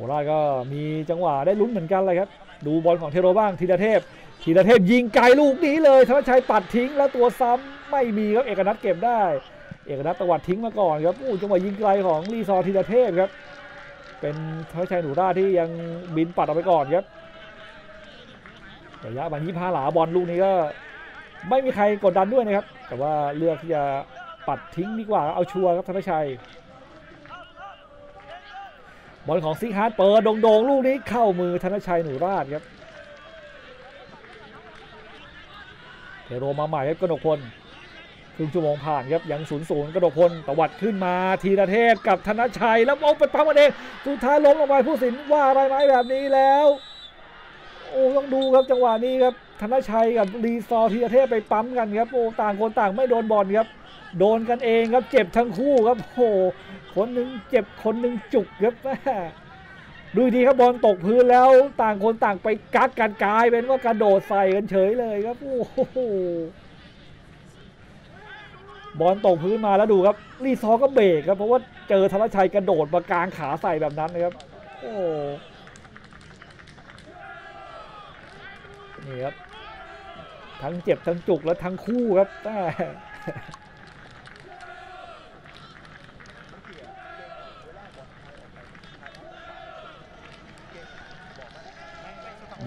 [SPEAKER 3] คราชก็มีจังหวะได้ลุ้นเหมือนกันเลยครับ ดูบอลของเทโรบ้างธีรเทพธีรเทพยิงไกลลูกนี้เลยธนชัยปัดทิ้งแล้วตัวซ้ำไม่มีครับเอกนัทเก็บได้ เอกนัทตวัดทิ้งมาก่อนครับโอ้จังหวะยิงไกลของรีซอธีรเทพครับ เป็นธนชัยหนูราที่ยังบินปัดออกไปก่อนครับระยะบันยี่ห้าหลาบอลลูกนี้ก็ไม่มีใครกดดันด้วยนะครับ แต่ว่าเลือกที่จะปัดทิ้งดีกว่าเอาชัวร์ครับธนชัย บอลของซิกฮาร์ดเปิดโด่งๆลูกนี้เข้ามือธนชัยหนูราชครับเทโรมาใหม่ครับกนกพลครึ่งชั่วโมงผ่านครับยังศูนย์ศูนย์กนกพลตวัดขึ้นมาธีรเทพกับธนชัยแล้วเอาไปปั๊มกันเองสุดท้ายล้มลงไปผู้สินว่าอะไรไหมแบบนี้แล้วโอ้ต้องดูครับจังหวะนี้ครับธนชัยกับรีซอร์ทีละเทพไปปั๊มกันครับโอ้ต่างคนต่างไม่โดนบอลครับ โดนกันเองครับเจ็บทั้งคู่ครับโหคนหนึ่งเจ็บคนหนึ่งจุกครับแม่ดูดีครับบอลตกพื้นแล้วต่างคนต่างไปกักกันกลายเป็นว่ากระโดดใส่กันเฉยเลยครับโอ้โหบอลตกพื้นมาแล้วดูครับรีซอก็เบรกครับเพราะว่าเจอธนชัยกระโดดมากลางขาใส่แบบนั้นนะครับโอ้นี่ครับทั้งเจ็บทั้งจุกและทั้งคู่ครับแม่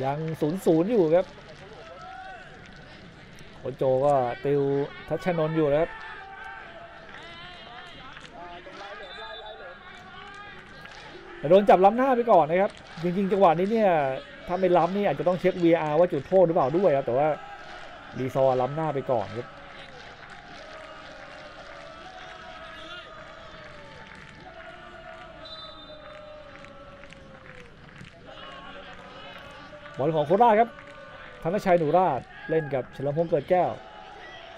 [SPEAKER 3] ยังศูนย์ศูนย์อยู่ครับโคโจก็ติวทัชนนท์อยู่ครับแต่โดนจับล้ำหน้าไปก่อนนะครับ จริงๆ จังหวะนี้เนี่ยถ้าไม่ล้ำนี่อาจจะต้องเช็ค VR ว่าจุดโทษหรือเปล่าด้วยครับ แต่ว่ารีซอล้ำหน้าไปก่อนครับ บอลของโคราชครับธนชัยหนูราชเล่นกับเฉลิมพงษ์เกิดแก้ว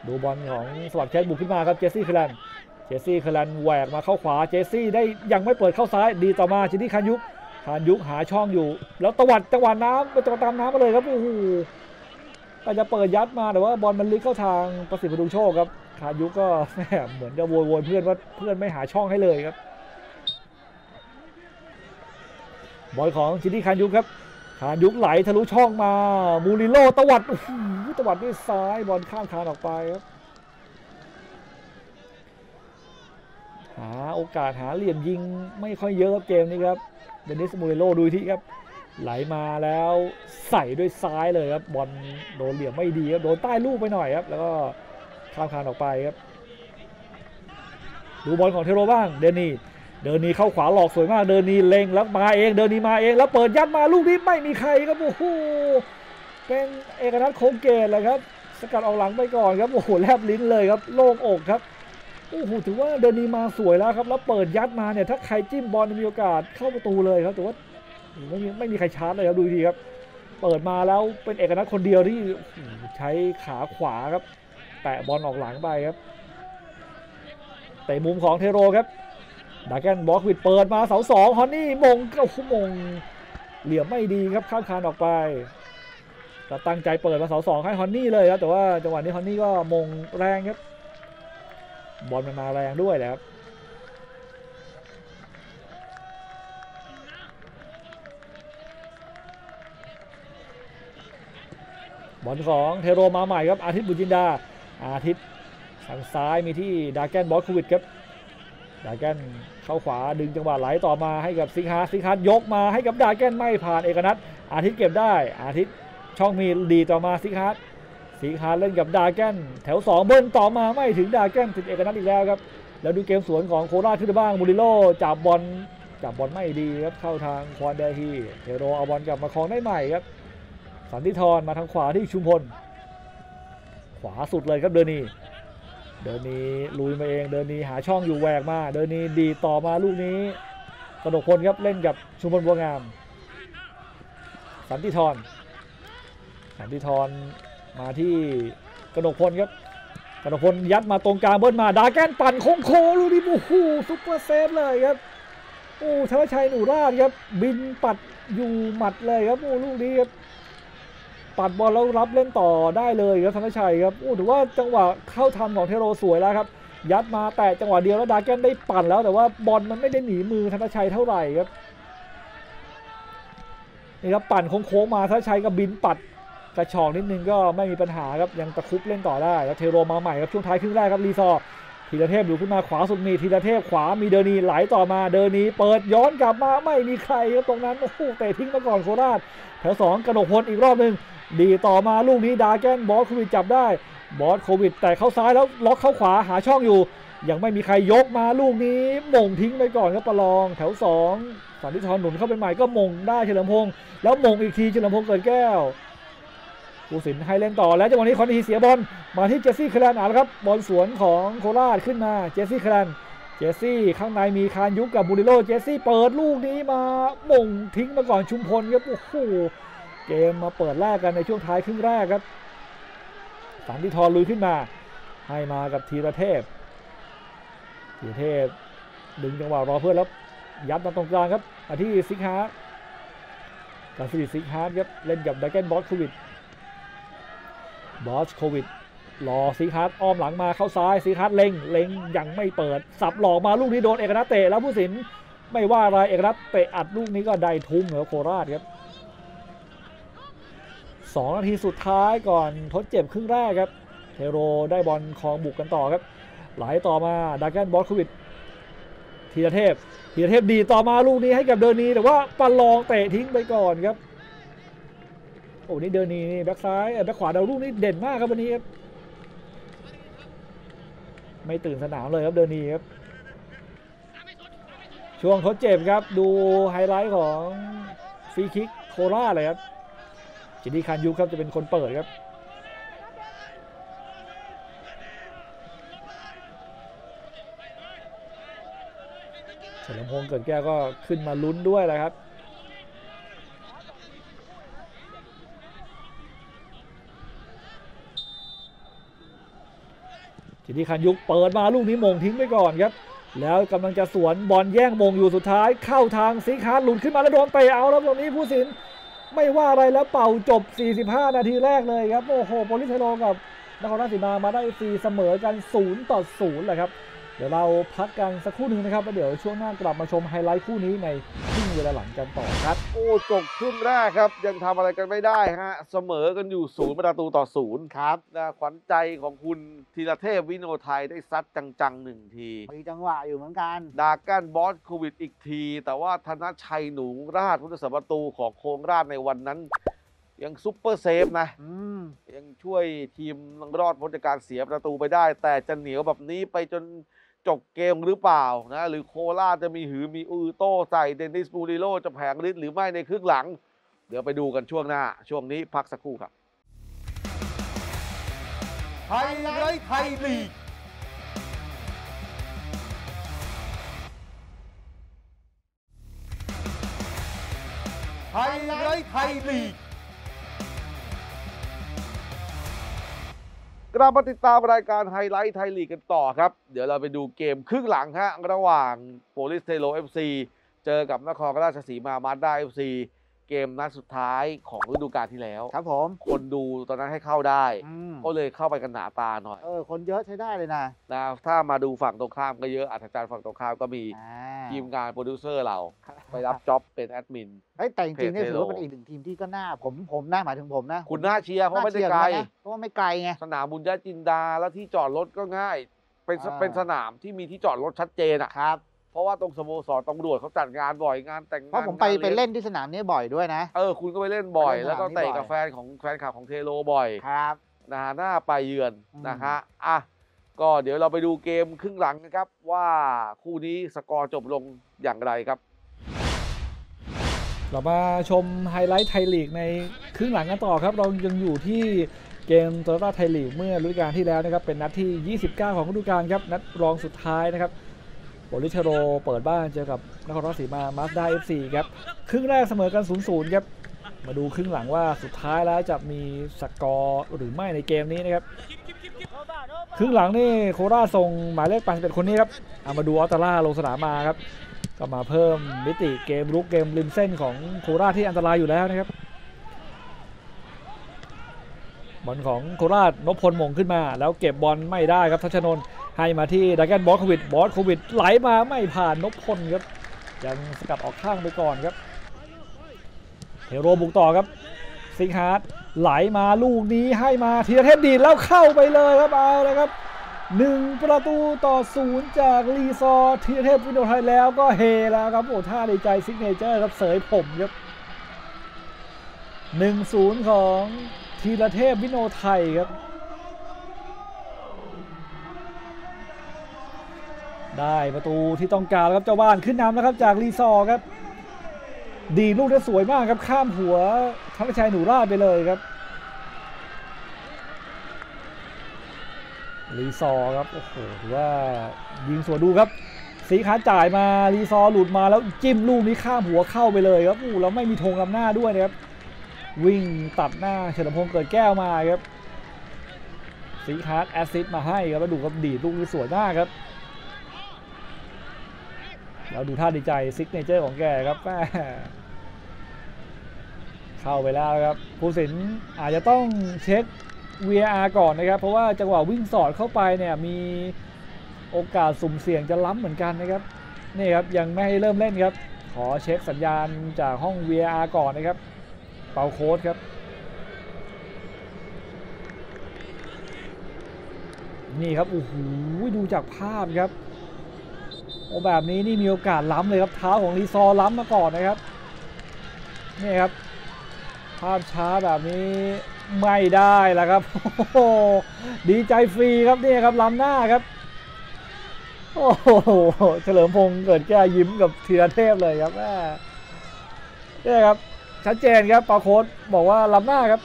[SPEAKER 3] ดูบอลของสวัสดิ์แคทบุกขึ้นมาครับเจสซี่คาร์แรนเจสซี่คาร์แรนแหวกมาเข้าขวาเจสซี่ได้ยังไม่เปิดเข้าซ้ายดีต่อมากิดี้คานยุคคานยุคหาช่องอยู่ แล้วตวัดจังหวะน้ำไปจังหวะตามน้ำมาเลยครับโอ้โหก็จะเปิดยัดมาแต่ว่าบอลมันลึกเข้าทางประสิทธิ์พดุงโชคครับคานยุคก็แหมเหมือนจะโวยๆเพื่อนว่าเพื่อนไม่หาช่องให้เลยครับบอลของกิดี้คานยุคครับ คานยุคไหลทะลุช่องมา มูริโลตวัดตวัดด้วยซ้ายบอลข้ามคานออกไปครับหาโอกาสหาเหลี่ยมยิงไม่ค่อยเยอะครับเกมนี้ครับเดนิสมูริโลดูที่ครับ ไหลมาแล้วใส่ด้วยซ้ายเลยครับบอลโดนเหลี่ยมไม่ดีครับโดนใต้ลูกไปหน่อยครับแล้วก็ข้ามคานออกไปครับดูบอลของเทโรบ้างเดนนี เดินนีเข้าขวาหลอกสวยมาก เดินนีเล็งแล้วมาเอง เดินนีมาเองแล้วเปิดยัดมาลูกนี้ไม่มีใครครับโอ้โหเป็นเอกนัทโคงเกตเลยครับ สกัดออกหลังไปก่อนครับโอ้โหแลบลิ้นเลยครับโล่งอกครับโอ้โหถือว่าเดินนีมาสวยแล้วครับแล้วเปิดยัดมาเนี่ยถ้าใครจิ้มบอลมีโอกาสเข้าประตูเลยครับแต่ว่าไม่มีไม่มีใครชาร์จเลยครับดูดีครับ เปิดมาแล้วเป็นเอกนัทคนเดียวที่ใช้ขาขวาครับ แตะบอลออกหลังไปครับเตะมุมของเทโรครับ ดาแกนบล็อกวิดเปิดมาเสาสองฮอนนี่มงโอ้โหมงเหลี่ยมไม่ดีครับข้ามคานออกไปก็ตั้งใจเปิดมาเสาสองให้ฮอนนี่เลยครับแต่ว่าจังหวะนี้ฮอนนี่ก็มงแรงครับบอลมันมาแรงด้วยแหละครับบอลของเทโรมาใหม่ครับอาทิตย์บุญจินดาอาทิตย์ทางซ้ายมีที่ดาแกนบอสโควิชครับ ดาแกนเข้าขวาดึงจังหวะไหลต่อมาให้กับซิกฮาร์ดซิกฮาร์ดยกมาให้กับดาแกนไม่ผ่านเอกนัทอาทิตย์เก็บได้ อาทิตย์ช่องมีดีต่อมาซิกฮาร์ดซิกฮาร์ดเล่นกับดาแกนแถว 2 เบิ้ลต่อมาไม่ถึงดาแกนติดเอกนัทอีกแล้วครับแล้วดูเกมสวนของโคราชขึ้นบ้างมูริโลจับบอลจับบอลไม่ดีครับเข้าทางควอนเดฮีเทโรเอาบอลกลับมาครองได้ใหม่ครับสันติธรมาทางขวาที่ชุมพลขวาสุดเลยครับเดนนี เดินนีลุยมาเอง เดินนีหาช่องอยู่แหวกมา เดินนีดีต่อมาลูกนี้กระดกพลครับเล่นกับชุมพลบัวงาม สันติธรสันติธรมาที่กระดกพลครับกระดกพลยัดมาตรงกลางเบิ้ลมาดาแกนปั่นโค้งโคลูกนี้โอ้โหsuper save เลยครับโอ้ธนชัยหนูราชครับบินปัดอยู่หมัดเลยครับโอ้ลูกนี้ครับ ปัดบอลแล้วรับเล่นต่อได้เลยครับธนชัยครับโอ้ถือว่าจังหวะเข้าทำของเทโรสวยแล้วครับ ยัดมาแต่จังหวะเดียวแล้วดาแกนได้ปั่นแล้วแต่ว่าบอลมันไม่ได้หนีมือธนชัยเท่าไหร่ครับนี่ครับปั่นโค้งมาธนชัยก็บินปัดกระฉอกนิดนึงก็ไม่มีปัญหาครับยังตะครุบเล่นต่อได้แล้วเทโรมาใหม่ครับช่วงท้ายครึ่งแรกครับรีซอร์ธีรเทพอยู่ขึ้นมาขวาสุดมีธีรเทพขวามีเดอร์นีไหลต่อมาเดอร์นีเปิดย้อนกลับมาไม่มีใครครับตรงนั้นโอ้โหเตะทิ้งมาก่อนโคราช แถวสองกนกพลอีกรอบหนึ่งดีต่อมาลูกนี้ดาแกนบอสโควิชจับได้ บอสโควิช แต่เข้าซ้ายแล้วล็อกเข้าขวาหาช่องอยู่ ยังไม่มีใครยกมาลูกนี้โหม่งทิ้งไปก่อนครับประลองแถวสองสันติธรหนุนเข้าไปใหม่ก็โหม่งได้เฉลิมพงศ์แล้วโหม่งอีกทีเฉลิมพงศ์เกิดแก้วผู้สินให้เล่นต่อแล้วจังหวะนี้คอนทีเสียบอลมาที่เจสซี่คลนอ่านครับบอลสวนของโคราชขึ้นมาเจสซี่คลน เจสซี่ข้างในมีคานยุกกับบูริโลเจสซี่เปิดลูกนี้มาม่งทิ้งมาก่อนชุมพลครับโอ้โหเกมมาเปิดแรกกันในช่วงท้ายครึ่งแรกครับสันติธรลุยขึ้นมา ให้มากับธีรเทพธีรเทพดึงจังหวะรอเพื่อนแล้วยัดมาตรงกลางครับมาที่ซิกฮาร์ดการสิริซิกฮาร์ดครับเล่นกับไดเกนบอสโควิดบอสโควิด รอซิกฮาร์ดอ้อมหลังมาเข้าซ้ายซิกฮาร์ดเล็งเล็งยังไม่เปิด สับหลอกมาลูกนี้โดนเอกนัทเตะแล้วผู้สินไม่ว่าอะไรเอกนัทเตะอัดลูกนี้ก็ได้ทุ่งเหนือโคราชครับสองนาทีสุดท้ายก่อนทดเจ็บครึ่งแรกครับเทโรได้บอลคลองบุกกันต่อครับ ไหลต่อมาดาแกนบอสควิดธีรเทพธีรเทพดีต่อมาลูกนี้ให้กับเดอร์นีแต่ว่าปันลองเตะทิ้งไปก่อนครับโอ้นี่เดอร์นีนี่แบ็คซ้ายแบ็คขวาดาวลูกนี้เด่นมากครับวันนี้ครับ ไม่ตื่นสนามเลยครับเดนีครับช่วงทดเจ็บครับดูไฮไลท์ของฟรีคิกโคราเลยครับจินนี่คานยูครับจะเป็นคนเปิดครับเฉลิมพงศ์เกิดแก้วก็ขึ้นมาลุ้นด้วยแหละครับ ทีนี้คันยุกเปิดมาลูกนี้มงทิ้งไปก่อนครับ แล้วกำลังจะสวนบอลแย่งมงอยู่สุดท้ายเข้าทางซีคาร์หลุดขึ้นมาแล้วโดนเตะเอาแล้วตรงนี้ผู้สินไม่ว่าอะไรแล้วเป่าจบ 45 นาทีแรกเลยครับ โอ้โหโปลิเทโรกับนครราชสีมามาได้ซีเสมอกัน 0 ต่อ0เลยครับ เดี๋ยวเราพักกันสักครู่หนึ่งนะครับแล้วเดี๋ยวช่วงหน้ากลับมาชมไฮไลท์คู่นี้ในครึ่งเวลาหลังกันต่อครับ
[SPEAKER 1] โอ้จบครึ่งแรกครับ ยังทำอะไรกันไม่ได้ฮะเสมอกันอยู่ศูนย์ประตูต่อศูนย์
[SPEAKER 2] ครับ
[SPEAKER 1] นะขวัญใจของคุณธีรเทพวิโนทัยได้ซัดจังๆหนึ่งที
[SPEAKER 2] มีจังหวะอยู่เหมือนกัน
[SPEAKER 1] ดราแกนบอสโควิชอีกที แต่ว่าธนชัยหนูราชผู้รักษาประตูของโคราชในวันนั้น ยัง super save นะ
[SPEAKER 2] อืม
[SPEAKER 1] ยังช่วยทีมรอดพ้นจากการเสียประตูไปได้ แต่จะเหนียวแบบนี้ไปจน จบเกมหรือเปล่านะหรือโคราชจะมีหือมีอือโต้ใส่เดนิสบูริโลจะแผงฤทธิ์หรือไม่ในครึ่งหลัง เดี๋ยวไปดูกันช่วงหน้า ช่วงนี้พักสักครู่ครับไฮไลท์ไทยลีกไฮไลท์ไทยลีก กลับมาติดตามรายการไฮไลท์ไทยลีกกันต่อครับ เดี๋ยวเราไปดูเกมครึ่งหลังฮะระหว่างโปลิศ เทโร FC เจอกับนครราชสีมามาสด้า FC เกมนัดสุดท้ายของฤดูกาลที่แล้ว
[SPEAKER 2] ครับผม
[SPEAKER 1] คนดูตอนนั้นให้เข้าได้
[SPEAKER 2] อืม
[SPEAKER 1] ก็เลยเข้าไปกันหนาตาหน่อย
[SPEAKER 2] เออ คนเยอะใช้ได้เลยนะ
[SPEAKER 1] นะถ้ามาดูฝั่งตรงข้ามก็เยอะอาจารย์ฝั่งตรงข้ามก็มี
[SPEAKER 2] อ่า
[SPEAKER 1] ทีมงานโปรดิวเซอร์เราไปรับจ็อบเป็นแอดมิน
[SPEAKER 2] เฮ้ยแต่จริงๆเนี่ย
[SPEAKER 1] เพจ
[SPEAKER 2] ถือว่า
[SPEAKER 1] เทโล
[SPEAKER 2] เป็นอีกหนึ่งทีมที่ก็น่าผมผมน่าหมายถึงผมนะ
[SPEAKER 1] คุณน่าเชียร์เพราะไม่ได้ไกล
[SPEAKER 2] น่าเชียร์เหมือนนนะเพราะว่าไม่ไกลไง
[SPEAKER 1] สนามบุญญาจินดาแล้วที่จอดรถก็ง่าย เป็นส
[SPEAKER 2] อ่า
[SPEAKER 1] เป็นสนามที่มีที่จอดรถชัดเจนอะ
[SPEAKER 2] ครับ
[SPEAKER 1] เพราะว่าตรงสโมสรตำรวจเขาจัดงานบ่อยงานแต่งงาน
[SPEAKER 2] เพราะผมไป
[SPEAKER 1] งา
[SPEAKER 2] ไป
[SPEAKER 1] ลี้ยง
[SPEAKER 2] เล่นที่สนามนี้บ่อยด้วยนะ
[SPEAKER 1] เออคุณก็ไปเล่นบ่อย
[SPEAKER 2] ไปเล่น
[SPEAKER 1] แล้วก็
[SPEAKER 2] สนามนี้
[SPEAKER 1] เตะ
[SPEAKER 2] บ่อย
[SPEAKER 1] กับแฟนของแฟนคลับของเทโลบ่อย
[SPEAKER 2] ครับ
[SPEAKER 1] นะฮะหน้าไปเยือน
[SPEAKER 2] อืม
[SPEAKER 1] นะฮะอะก็เดี๋ยวเราไปดูเกมครึ่งหลังนะครับ ว่าคู่นี้สกอร์จบลงอย่างไรครับ
[SPEAKER 3] เรามาชมไฮไลท์ไทยลีกในครึ่งหลังกันต่อครับ เรายังอยู่ที่เกมโตโยต้าไทยลีกเมื่อฤดูกาลที่แล้วนะครับ เป็นนัดที่ 29 ของฤดูกาลครับ นัดรองสุดท้ายนะครับโปลิศ เทโรเปิดบ้านเจอกับนครราชสีมามาสด้าเอฟซีครับครึ่งแรกเสมอกัน0-0ครับมาดูครึ่งหลังว่าสุดท้ายแล้วจะมีสกอร์หรือไม่ในเกมนี้นะครับครึ่งหลังนี่โคราชส่งหมายเลข81คนนี้ครับเอามาดูออตตาร่าลงสนามมาครับก็มาเพิ่มมิติเกมรุกเกมริมเส้นของโคราชที่อันตรายอยู่แล้วนะครับบอลของโคราชนพพลมงขึ้นมา แล้วเก็บบอลไม่ได้ครับทัชนนท์ ให้มาที่ดักแกนบอสโควิดบอสโควิดไหลมาไม่ผ่านนพพลครับยังสกัดออกข้างไปก่อนครับเฮโรบุกต่อครับซิงฮาร์ดไหลมาลูกนี้ให้มาธีรเทพดีแล้วเข้าไปเลยครับเอาเลยครับหนึ่งประตูต่อศูนย์จากรีซอร์ธีรเทพวินโดไทยแล้วก็เฮแล้วครับโอ้ท่าดีใจ signature ครับเสยผมครับหนึ่งศูนย์ของธีรเทพวิโนทัยครับ ได้ประตูที่ต้องการแล้วครับเจ้าบ้านขึ้นนำแล้วครับจากลีซอครับ ดีดลูกนี้สวยมากครับข้ามหัวธนชัยหนูราชไปเลยครับลีซอครับโอ้โหถือว่ายิงสวยดูครับ สีคาร์ดจ่ายมาลีซอหลุดมาแล้วจิ้มลูกนี้ข้ามหัวเข้าไปเลยครับอู้แล้วไม่มีธงล้ำหน้าด้วยนะครับ วิ่งตัดหน้าเฉลิมพงษ์เกิดแก้วมาครับสีคาร์ดแอสซิสมาให้ครับแล้วดูครับดีดลูกนี้สวยมากครับ เราดูท่าดีใจ signature ของแกครับแม่เข้าไปแล้วครับผู้ตัดสินอาจจะต้องเช็ค VAR ก่อนนะครับ เพราะว่าจังหวะวิ่งสอดเข้าไปเนี่ยมีโอกาสสุ่มเสี่ยงจะล้ำเหมือนกันนะครับนี่ครับยังไม่ให้เริ่มเล่นครับ ขอเช็คสัญญาณจากห้อง VAR ก่อนนะครับ เป่าโค้ดครับ นี่ครับโอ้โหดูจากภาพครับ แบบนี้นี่มีโอกาสล้ำเลยครับเท้าของรีซอล้ำมาก่อนนะครับนี่ครับภาพช้าแบบนี้ไม่ได้แล้วครับโอ้โหดีใจฟรีครับนี่ครับล้ำหน้าครับโอ้โหเฉลิมพงศ์เกิดแก้ยิ้มกับธีรเทพเลยครับแม่นี่ครับชัดเจนครับปาโค้ดบอกว่าล้ำหน้าครับ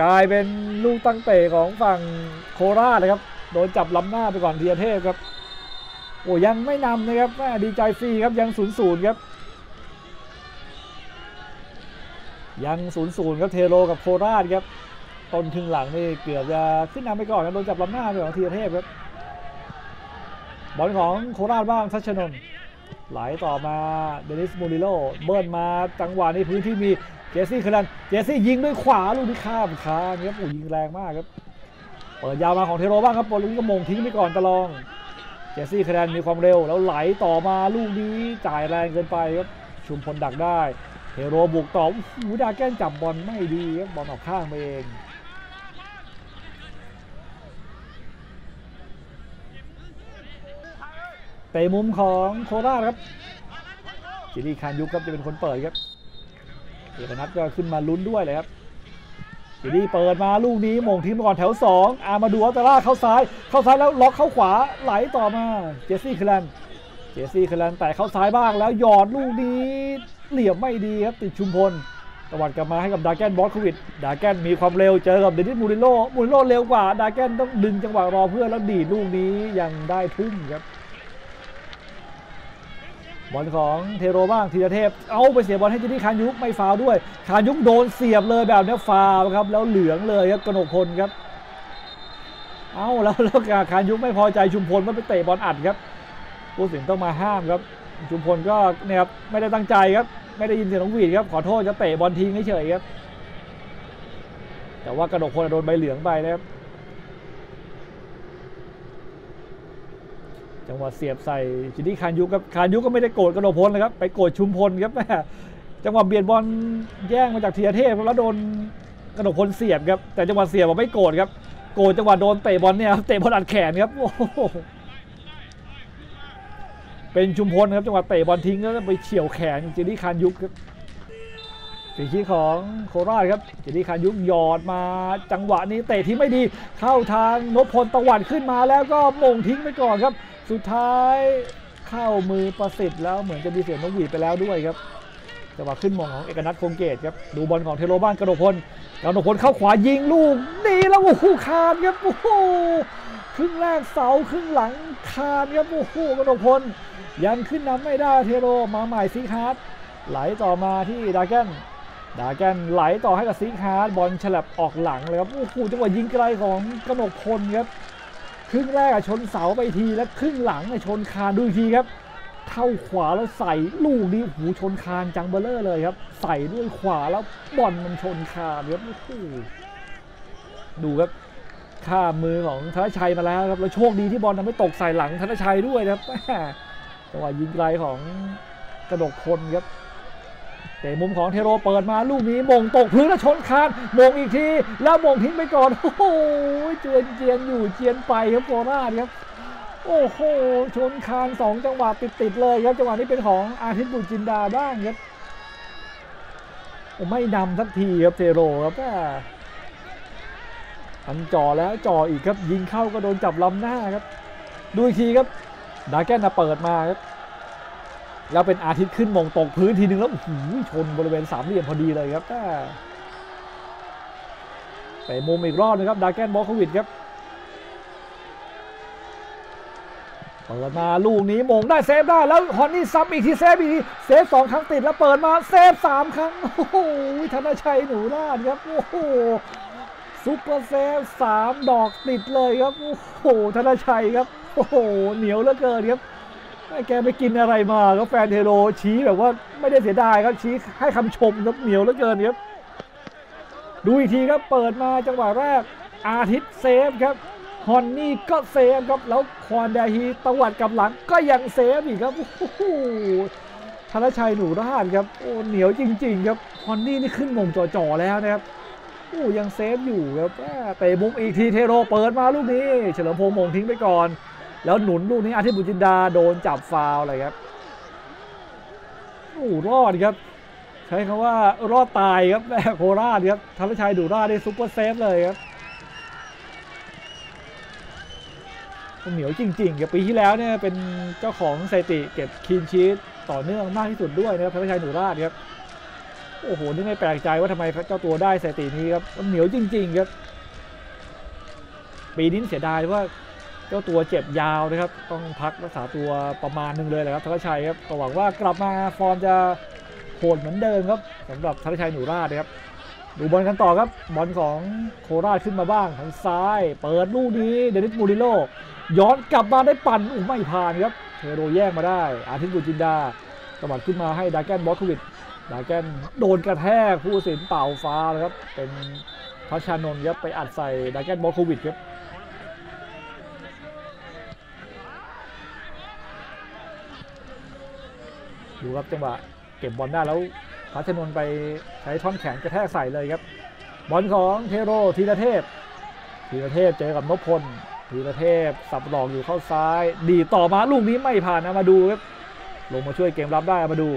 [SPEAKER 3] กลายเป็นลูกตั้งเตะของฝั่งโคราชนะครับ โดนจับล้ำหน้าไปก่อนธีรเทพครับโอ้ยังไม่นำนะครับดีใจฟรีครับยังศูนย์ศูนย์ครับ ยังศูนย์ศูนย์ครับเทโรกับโคราชครับต้นครึ่งหลังนี่เกือบจะขึ้นนำไปก่อนครับโดนจับล้ำหน้าไปของธีรเทพครับบอลของโคราชบ้างทัชนนท์ไหลต่อมาเดนนิสมูริลโลเบิร์นมาจังหวะในพื้นที่มีเจสซี่คลันเจสซี่ยิงด้วยขวาลูกที่ข้ามคานครับโอ้ยิงแรงมากครับ ปิดยาวมาของเทโรบ้างครับบอลลูกนี้ก็มงทิ้งไปก่อนตะลองเจสซี่คะแนนมีความเร็วแล้วไหลต่อมาลูกนี้จ่ายแรงเกินไปครับชุมพลดักได้เทโรบุกต่ออูดาแก้นจับบอลไม่ดีครับบอลออกข้างไปเองเตะมุมของโคราชครับกิดีคานยุกครับจะเป็นคนเปิดครับเอกนัทก็ขึ้นมาลุ้นด้วยเลยครับ ทีนี้เปิดมาลูกนี้โหม่งทิ้งไปก่อนแถว 2 อามาดูอัตตาราเข้าซ้าย เข้าซ้ายแล้วล็อกเข้าขวาไหลต่อมาเจสซี่เคอร์แรนเจสซี่เคอร์แรนแตะเข้าซ้ายบ้างแล้วหยอดลูกนี้เหลี่ยมไม่ดีครับติดชุมพลตวัดกลับมาให้กับดราแกนบอสโควิช ด ราแกนมีความเร็วเจอกับเดนิสมูริโลมูริโลเร็วกว่า ดราแกนต้องดึงจังหวะรอเพื่อนแล้วดีดลูกนี้ยังได้ทุ่มครับ บอลของเทโรบ้างธีรเทพ เอาไปเสียบอลให้เจนี่คานยุกไม่ฟาวด้วย คานยุกโดนเสียบเลยแบบนี้ฟาวครับแล้วเหลืองเลยครับกนกพลครับ เอาแล้วแล้วคานยุกไม่พอใจชุมพลมันไปเตะบอลอัดครับผู้สินต้องมาห้ามครับ ชุมพลก็เนี่ยครับไม่ได้ตั้งใจครับ ไม่ได้ยินเสียงน้องวีดครับขอโทษจะเตะบอลทิ้งเฉยครับแต่ว่ากระดกพลโดนใบเหลืองไปนะครับ จังหวะเสียบใส่จินนี่คานยุกครับคานยุกก็ไม่ได้โกรธกระโดดพลนะครับ ไปโกรธชุมพลครับแม่จังหวะเบียดบอลแย่งมาจากธีรเทพแล้วโดนกระโดดพลเสียบครับแต่จังหวะเสียบไม่โกรธครับโกรธจังหวะโดนเตะบอลเนี่ยเตะบอลอัดแขนครับโอ้โหเป็นชุมพลครับจังหวะเตะบอลทิ้งแล้วไปเฉี่ยวแขนจินนี่คานยุกครับฝีขี้ของโคราชครับจินนี่คานยุกหยอดมาจังหวะนี้เตะที่ไม่ดีเข้าทางนพพลตะวันขึ้นมาแล้วก็มงทิ้งไปก่อนครับ สุดท้ายเข้ามือประสิทธิ์แล้วเหมือนจะมีเสียงนกหวีดไปแล้วด้วยครับจังหวะขึ้นมองของเอกนัทคงเกตครับดูบอลของเทโรบ้านกระโดดพลกระโดดพลเข้าขวายิงลูกดีแล้วโอ้โหคานครับโอ้โหครึ่งแรกเสาครึ่งหลังคานครับโอ้โหกระโดดพลยังขึ้นนำไม่ได้เทโรมาใหม่ซิกฮาร์ดไหลต่อมาที่ดราแกนดราแกนไหลต่อให้กับซิกฮาร์ดบอลแฉลบออกหลังเลยครับโอ้โหจังหวะยิงไกลของกระโดดพลครับ ครึ่งแรกอะชนเสาไปทีแล้วครึ่งหลังชนคานดูอีกทีครับ เข้าขวาแล้วใส่ลูกนี้หูชนคานจังเบ้อเร่อเลยครับ ใส่ด้วยขวาแล้วบอลมันชนคานครับโอ้โหดูครับข้ามมือของธนชัยมาแล้วครับแล้วโชคดีที่บอลนั้นไม่ตกใส่หลังธนชัยด้วยนะครับจังหวะยิงไกลของกระดกพลครับ แต่มุมของเทโรเปิดมาลูกนี้มงตกพื้นแล้วชนคานมงอีกที แล้วมงทิ้งไปก่อน โอ้โหเจียนเจียนอยู่เจียนไปครับโคราชครับโอ้โหชนคานสองจังหวะติดๆเลยครับจังหวะนี้เป็นของอาทิตย์บุจินดาบ้างครับโอ้ไม่นำสักทีครับเทโรครับอ่าอันจ่อแล้วจ่ออีกครับยิงเข้าก็โดนจับลำหน้าครับ ดูอีกทีครับดราแกนนะเปิดมาครับ แล้วเป็นอาทิตย์ขึ้นโหม่งตกพื้นทีนึงแล้วโอ้โหชนบริเวณสามเหลี่ยมพอดีเลยครับเตะมุมอีกรอบนะครับดราแกนบอสโควิชครับเปิดมาลูกนี้โหม่งได้เซฟได้แล้วฮอนนี่ซ้ำอีกทีเซฟอีกทีเซฟสองครั้งติดแล้วเปิดมาเซฟสามครั้งโอ้โหธนชัยหนูราชครับโอ้โหsuper save สามดอกติดเลยครับโอ้โหธนชัยครับโอ้โหเหนียวเหลือเกินครับ แกไปกินอะไรมาครับแฟนเทโรชี้แบบว่าไม่ได้เสียดายครับชี้ให้คำชมครับเหนียวเหลือเกินครับดูอีกทีครับเปิดมาจังหวะแรกอาทิตย์เซฟครับฮอนนี่ก็เซฟครับแล้วควอนแดฮีตวัดกลับหลังก็ยังเซฟอีกครับโอ้โหธนชัยหนูราชครับโอ้เหนียวจริง ๆ ครับฮอนนี่นี่ขึ้นโหม่งจ่อๆแล้วนะครับโอ้ยังเซฟอยู่ครับเตะมุมอีกทีเทโรเปิดมาลูกนี้ เฉลิมพงษ์โหม่งทิ้งไปก่อน แล้วหนุนลูกนี้อาทิตย์บุญจินดาโดนจับฟาวล์เลยครับโอ้รอดครับ ใช้คำว่ารอดตายครับแม่โคราชครับธนชัยหนูราชได้ super save เลยครับเหนียวจริงๆกับปีที่แล้วเนี่ยเป็นเจ้าของสถิติเก็บ clean sheetต่อเนื่องมากที่สุดด้วยนะครับธนชัยหนูราชครับโอ้โหนี่ไม่แปลกใจว่าทำไมเจ้าตัวได้สถิตินี้ครับมันเหนียวจริง ๆ ครับ ปีนี้เสียดายว่า เจ้าตัวเจ็บยาวนะครับ ต้องพักรักษาตัวประมาณหนึ่งเลยแหละครับธนชัยครับก็หวังว่ากลับมาฟอร์มจะโหดเหมือนเดิมครับสำหรับธนชัยหนูราชนะครับดูบอลกันต่อครับบอลของโคราชขึ้นมาบ้างทางซ้าย เปิดลูกนี้เดนิสมูริโลย้อนกลับมาได้ปั่นอุ้ไม่ผ่านครับเทโรแย่งมาได้ อาทิตย์บุจินดาสวัดขึ้นมาให้ดาแกนบอสควิดดาแกนโดนกระแทกผู้สินเป่าฟ้านะครับเป็นพัชชานนท์ครับไปอัดใส่ดาแกนบอสควิดครับ ดูครับจังหวะเก็บบอลได้แล้วพัชนนไปใช้ท่อนแขนกระแทกใส่เลยครับ บอลของเทโรธีรเทพธีรเทพเจอกับนพพลธีรเทพสับหลอกอยู่เข้าซ้าย ดีต่อมาลูกนี้ไม่ผ่านเอามาดูครับลงมาช่วยเกมรับได้มาดู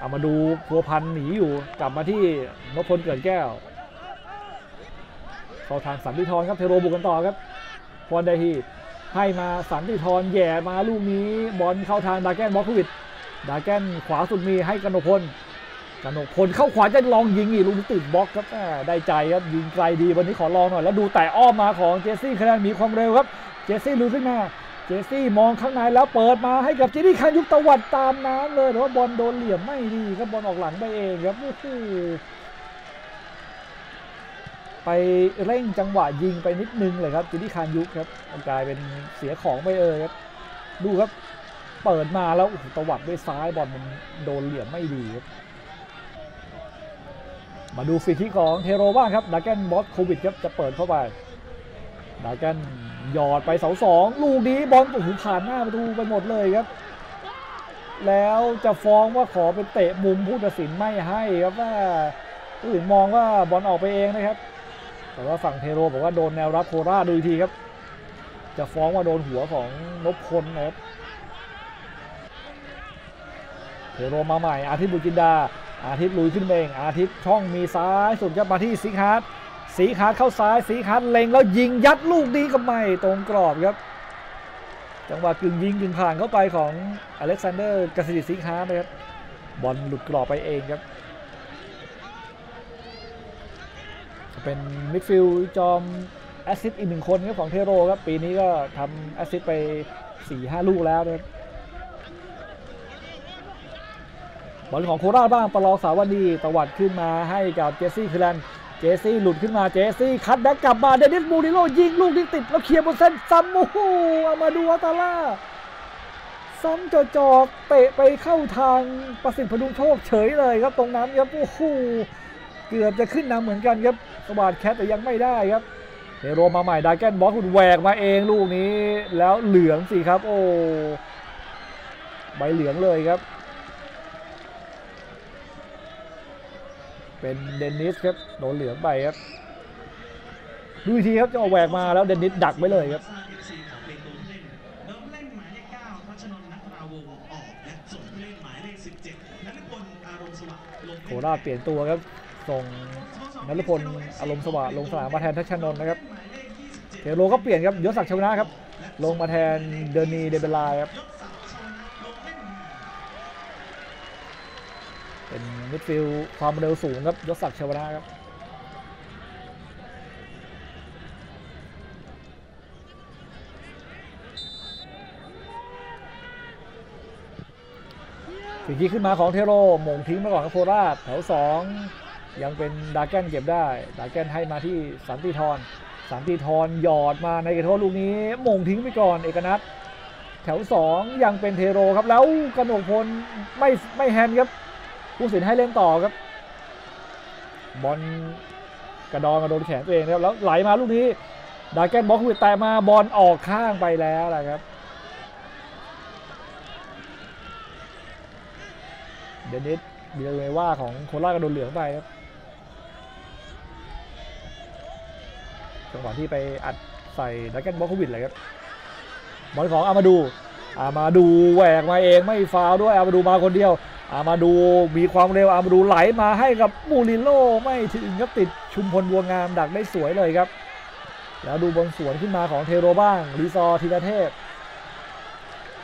[SPEAKER 3] เอามาดูพัวพันหนีอยู่กลับมาที่นพพลเกิดแก้วเข้าทางสันติธรครับเทโรบุกกันต่อครับพรไดฮีให้มาสันติธรแย่มาลูกนี้บอลเข้าทางดาแกนบอสวิด ดาแกนขวาสุดมีให้กนกพลกนกพลเข้าขวาจะลองยิงอีกลูกนี้ติดบล็อกครับได้ใจครับยิงไกลดีวันนี้ขอลองหน่อยแล้วดูแต่อ้อมมาของเจสซี่เคอร์แรนมีความเร็วครับ เจสซี่ลุยขึ้นมาเจสซี่มองข้างในแล้วเปิดมาให้กับกิดีคานยุกตะวัดตามน้ำเลยแต่ว่าบอลโดนเหลี่ยมไม่ดีครับบอลออกหลังไปเองครับไปเร่งจังหวะยิงไปนิดนึงเลยครับจินี่คันยุกครับกลายเป็นเสียของไปเลยครับ ดูครับ เปิดมาแล้วตวัดด้วยซ้ายบอลมันโดนเหลี่ยมไม่ดีครับมาดูฟรีคิกของเทโรบ้างครับดาแกนบอสโควิดครับจะเปิดเข้าไปดาแกนหยอดไปเสาสองลูกนี้บอลโอ้โหผ่านหน้าประตูไปหมดเลยครับ แล้วจะฟ้องว่าขอเป็นเตะมุมผู้ตัดสินไม่ให้ครับว่าผู้ตัดสินมองว่าบอลออกไปเองนะครับ แต่ว่าฝั่งเทโรบอกว่าโดนแนวรับโคราดูทีครับ จะฟ้องว่าโดนหัวของนพพลนะครับ เทโรมาใหม่ อาทิตย์บุญจินดา อาทิตย์ลุยขึ้นเองอาทิตย์ช่องมีซ้ายสุดครับมาที่ซิกฮาร์ดซิกฮาร์ดเข้าซ้ายซิกฮาร์ดเล็งแล้วยิงยัดลูกดีกับไม่ตรงกรอบครับ จังหวะกึ่งยิงกึ่งผ่านเข้าไปของอเล็กซานเดอร์กาซิดิซิกฮาร์ดนะครับบอลหลุดกรอบไปเองครับ เป็นมิดฟิลด์จอมแอสซิสต์อีกหนึ่งคนครับของเทโรครับปีนี้ก็ทำแอสซิสต์ไป4-5 ลูกแล้วนะครับ บอลของโคราชบ้างประลองสาวันดีตวัดขึ้นมาให้กับเจสซี่เคอร์แรนเจสซี่หลุดขึ้นมาเจสซี่ cut back กลับมาเดนิสมูริโลยิงลูกนี้ติดแล้วเคลียร์บนเส้นซ้ำโอ้โหอามาดูอัตตาราซ้ำจอจอกเตะไปเข้าทางประสิทธิ์ผดุงโชคเฉยเลยครับตรงนั้นครับโอ้โหเกือบจะขึ้นนำเหมือนกันครับสวาทแคทแต่ยังไม่ได้ครับเทโรมาใหม่ดราแกนบอสโควิชแหวกมาเองลูกนี้แล้วเหลืองสิครับ โอ้ใบเหลืองเลยครับ เป็นเดนนิสครับโดนเหลืองไปครับดูอีกทีครับจะเอาแหวกมาแล้วเดนนิสดักไว้เลยครับ
[SPEAKER 6] สร้างเอฟซีของเป็นตัวผู้เล่นเดิมผู้เล่นหมายเลข9ทัชนนท์นัทราวงศ์ออกและส่งผู้เล่นหมายเลข17นฤพลอารมณ์สวัสดิ์ลง
[SPEAKER 3] โคราชเปลี่ยนตัวครับส่งนฤพลอารมณ์สวัสดิ์ลงสนามมาแทนทัชชนนท์นะครับเทโรก็เปลี่ยนครับยศศักดิ์ชวนะครับ ลงมาแทนเดอร์นีเดเบลลาครับเป็น มิดฟิลด์ความเร็วสูงครับยศศักดิ์ชวนะครับฝีกี้ขึ้นมาของเทโรโหม่งทิ้งมาก่อนครับโคราชแถว 2 ยังเป็นดราแกนเก็บได้ ดราแกนให้มาที่สันติธรสันติธรหยอดมาในเขตโทษลูกนี้โหม่งทิ้งไปก่อนเอกนัทแถว 2 ยังเป็นเทโรครับแล้วกระหนกพลไม่ไม่ hand ครับ ผู้ตัดสินให้เล่นต่อครับ บอลกระดอนกระโดนแขนตัวเองนะครับแล้วไหลมาลูกนี้ดราแกนบล็อกหลุดแต่มาบอลออกข้างไปแล้วนะครับ เดนิสเบีเวว่าของโคราชกระโดนเหลืองไปครับจังหวะที่ไปอัดใส่ดราแกน บอสโควิชเลยครับบอลของอามาดูอามาดูแหวกมาเองไม่ฟาวด้วยอามาดูมาคนเดียว อามาดูมีความเร็วอามาดูไหลมาให้กับมูริโลไม่ถึงครับติดชุมพลบัวงามดักได้สวยเลยครับ แล้วดูบอลสวนขึ้นมาของเทโรบ้างรีซอร์ธีรเทพ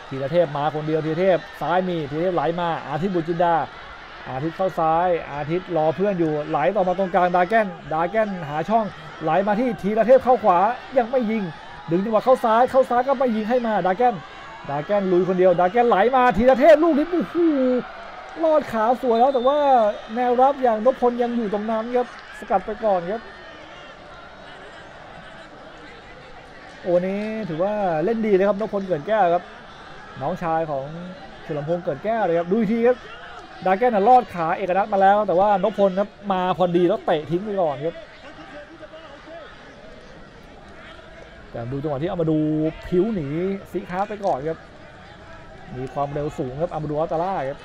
[SPEAKER 3] ธีรเทพมาคนเดียวธีรเทพซ้ายมีธีรเทพไหลมาอาทิตย์บุญจินดา อาทิตย์เข้าซ้าย อาทิตย์รอเพื่อนอยู่ไหลต่อมาตรงกลางดาแกนดาแกนหาช่องไหลมาที่ธีรเทพเข้าขวายังไม่ยิง ดึงจังหวะเข้าซ้ายเข้าซ้ายก็ไม่ยิงให้มาดาแกนดาแกนลุยคนเดียวดาแกนไหลมาธีรเทพลูกนี้โอ้โห ลอดขาสวยแล้วแต่ว่าแนวรับอย่างนพพลยังอยู่ตรงนั้นครับสกัดไปก่อนครับ โอ้นี้ถือว่าเล่นดีเลยครับนพพลเกิดแก้วครับ น้องชายของเฉลิมพงษ์เกิดแก้วเลยครับดูทีครับดาแกนน่ะรอดขาเอกนัทมาแล้ว แต่ว่านพพลครับมาพอดีแล้วเตะทิ้งไปก่อนครับแต่ดูจังหวะที่เอามาดูผิวหนีซิค้าไปก่อนครับ มีความเร็วสูงครับอามาดูอัตาล่าครับ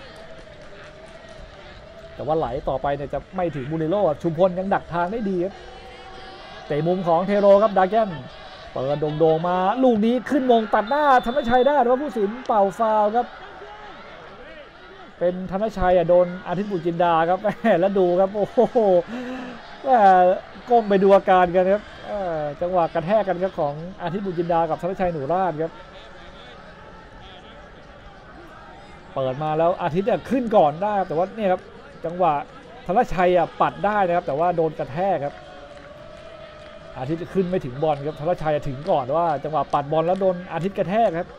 [SPEAKER 3] แต่ว่าไหลต่อไปเนี่ยจะไม่ถึงบูริโลชุมพลยังดักทางได้ดีครับเตะมุมของเทโรครับดาแกนเปิดโด่งๆมาลูกนี้ขึ้นมงตัดหน้าธนชัยได้ว่าผู้สินเป่าฟาวครับ เป็นธนชัยอะโดนอาทิตย์บุญจินดาครับแล้วดูครับโอ้โหแหม่ก้มไปดูอาการกันครับจังหวะกระแทกกันครับของอาทิตย์บุญจินดากับธนชัยหนูราชครับเปิดมาแล้วอาทิตย์เนี่ยขึ้นก่อนได้แต่ว่าเนี่ยครับ จังหวะธนชัยอะปัดได้นะครับ แต่ว่าโดนกระแทกครับ อาทิตย์ขึ้นไม่ถึงบอลครับธนชัยถึงก่อนว่า จังหวะปัดบอลแล้วโดนอาทิตย์กระแทกครับ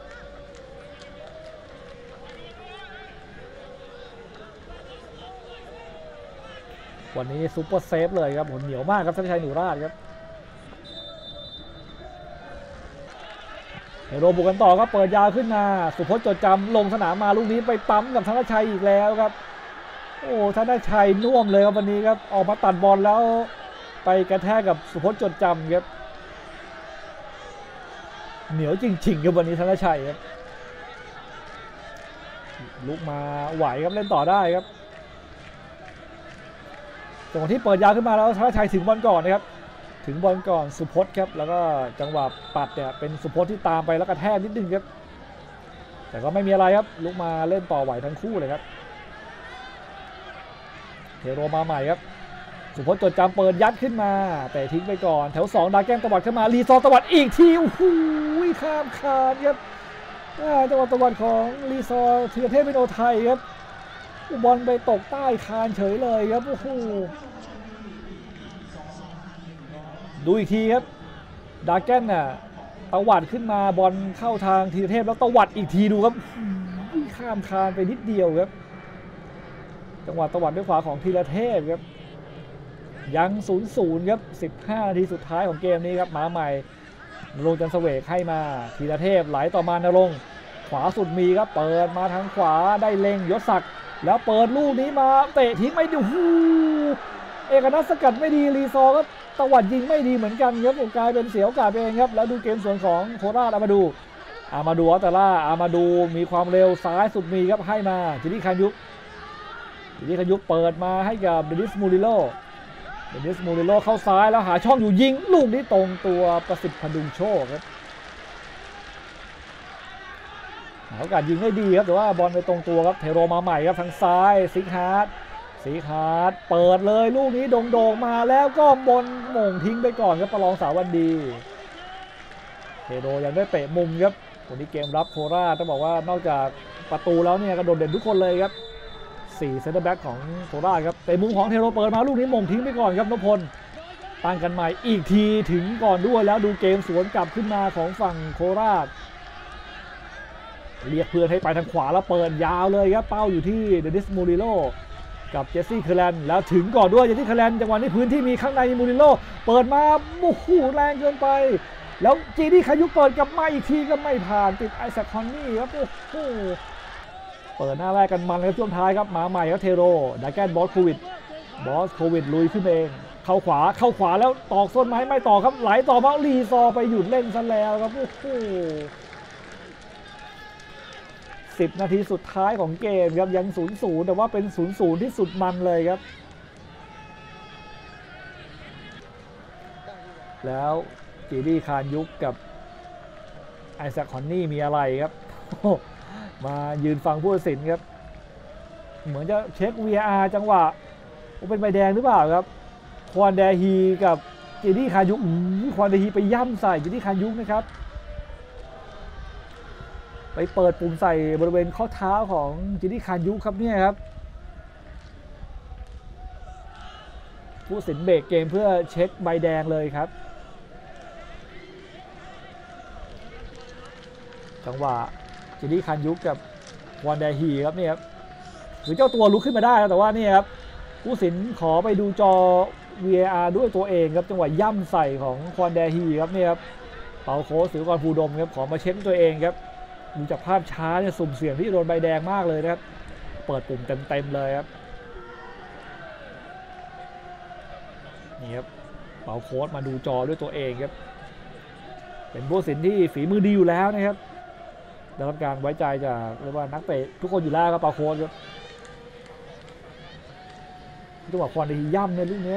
[SPEAKER 3] วันนี้ super save เลยครับผลเหนียวมากครับธนชัยหนูราชครับเทโรบุกกันต่อครับเปิดยาวขึ้นมาสุพจน์จดจำลงสนามมาลูกนี้ไปปั๊มกับธนชัยอีกแล้วครับ โอ้ธนชัยน่วมเลยครับวันนี้ครับออกมาตัดบอลแล้วไปกระแทกกับสุพจน์จดจำครับเหนียวจริงๆครับวันนี้ธนชัยครับลุกมาไหวครับเล่นต่อได้ครับจังหวะที่เปิดยาวขึ้นมาแล้วธนชัยถึงบอลก่อนนะครับถึงบอลก่อนสุพจน์ครับแล้วก็จังหวะปัดเนี่ยเป็นสุพจน์ที่ตามไปแล้วกระแทกนิดนึงครับแต่ก็ไม่มีอะไรครับลุกมาเล่นต่อไหวทั้งคู่เลยครับ เทโรมาใหม่ครับ สุพจน์จดจำเปิดยัดขึ้นมาแต่ทิ้งไปก่อน แถว2ดาแกนตวัดขึ้นมารีซอตวัดอีกทีโอ้โหข้ามคานครับอ่าจังหวะตะวันของรีซอร์ธีรเทพเป็นโอไทยครับบอลไปตกใต้คานเฉยเลยครับโอ้โหดูอีกทีครับดาแกนน่ะตวัดขึ้นมาบอลเข้าทางธีเทพแล้วตวัดอีกทีดูครับอื้อข้ามคานไปนิดเดียวครับ จังหวะตวัดด้วยขวาของธีรเทพครับยัง0ูนย์ครับ15นาทีสุดท้ายของเกมนี้ครับหมาใหม่นรงจันทร์เสวกให้มาธีรเทพไหลต่อมานรงขวาสุดมีครับเปิดมาทางขวาได้เล็งยศศักดิ์แล้วเปิดลูกนี้มาเตะทิ้งไม่ดีโอ้โหเอกนัทสกัดไม่ดีรีซอร์ก็ตวัดยิงไม่ดีเหมือนกันครับกลายเป็นเสียโอกาสไปเองครับแล้วดูเกมสวนของโคราชอามาดูอามาดูอูอัตตาราอามาดูมีความเร็วซ้ายสุดมีครับให้มาจินิคันยุก จินิคันยุกเปิดมาให้กับเดนิสมูริโลเดนิสมูริโลเข้าซ้ายแล้วหาช่องอยู่ยิง ลูกนี้ตรงตัวประสิทธิ์ผดุงโชคครับหาโอกาสยิงได้ดีครับแต่ว่าบอลไปตรงตัวครับเทโรมาใหม่ครับทางซ้ายซิกฮาร์ดซิกฮาร์ดเปิดเลยลูกนี้โด่งๆมาแล้วก็บอลโหม่งทิ้งไปก่อนครับประลองสาวันดีเทโรยังได้เตะมุมครับวันนี้เกมรับโคราชต้องบอกว่านอกจากประตูแล้วเนี่ยก็โดดเด่นทุกคนเลยครับ 4เซนเตอร์แบ็กของโคราชครับเตะมุมของเทโรเปิดมาลูกนี้โหม่งทิ้งไปก่อนครับนพพลตั้งกันใหม่อีกทีถึงก่อนด้วยแล้วดูเกมสวนกลับขึ้นมาของฝั่งโคราช เรียกเพื่อนให้ไปทางขวาแล้วเปิดยาวเลยครับเป้าอยู่ที่เดนิสมูริโลกับเจสซี่เคอร์แรนแล้วถึงก่อนด้วยเจสซี่เคอร์แรนจังหวะนี้พื้นที่มีข้างในมูริโลเปิดมาโอ้โหแรงเกินไป แล้วจีนี่ขายุเปิดกับมาอีกทีก็ไม่ผ่านติดไอแซคฮันนี่ครับโอ้โห เปิดหน้าแรกกันมันครับช่วงท้ายครับมาใหม่ครับเทโรดราแกนบอสโควิชบอสโควิชลุยขึ้นเอง เข้าขวาเข้าขวาแล้วตอกส้นไม้ไม่ต่อครับไหลต่อมารีซอไปหยุดเล่นซะแล้วครับโอ้โหสิบนาทีสุดท้ายของเกมครับยังศูนย์ศูนย์แต่ว่าเป็นศูนย์ศูนย์ที่สุดมันเลยครับ แล้วจีดีคานยุกกับไอแซคฮันนี่มีอะไรครับ มายืนฟังผู้ตัดสินครับ เหมือนจะเช็ค VAR จังหวะเป็นใบแดงหรือเปล่าครับ ควอนแดฮีกับเจดี้คายุกควอนแดฮีไปย่ำใส่เจดี้คายุกนะครับ ไปเปิดปุ่มใส่บริเวณข้อเท้าของเจดี้คายุกครับเนี่ยครับ ผู้ตัดสินเบรกเกมเพื่อเช็คใบแดงเลยครับ จังหวะ จินี่คันยุกกับควอนแดฮีครับนี่ครับคือเจ้าตัวลุกขึ้นมาได้แต่ว่านี่ครับผู้ตัดสินขอไปดูจอ VAR ด้วยตัวเองครับจังหวะย่ำใส่ของควอนแดฮีครับนี่ครับเปาโคสิวกรภูดมครับขอมาเช็คตัวเองครับดูจากภาพช้าเนี่ยสุ่มเสี่ยงที่โดนใบแดงมากเลยนะครับเปิดปุ่มเต็มๆเลยครับนี่ครับเปาโค้ดมาดูจอด้วยตัวเองครับ เป็นผู้สินที่ฝีมือดีอยู่แล้วนะครับ ได้รับการไว้ใจจากเรียกว่านักเตะทุกคนอยู่แล้วครับปาโคนครับจังหวะควันดีย่ำเนี่ยลูกนี้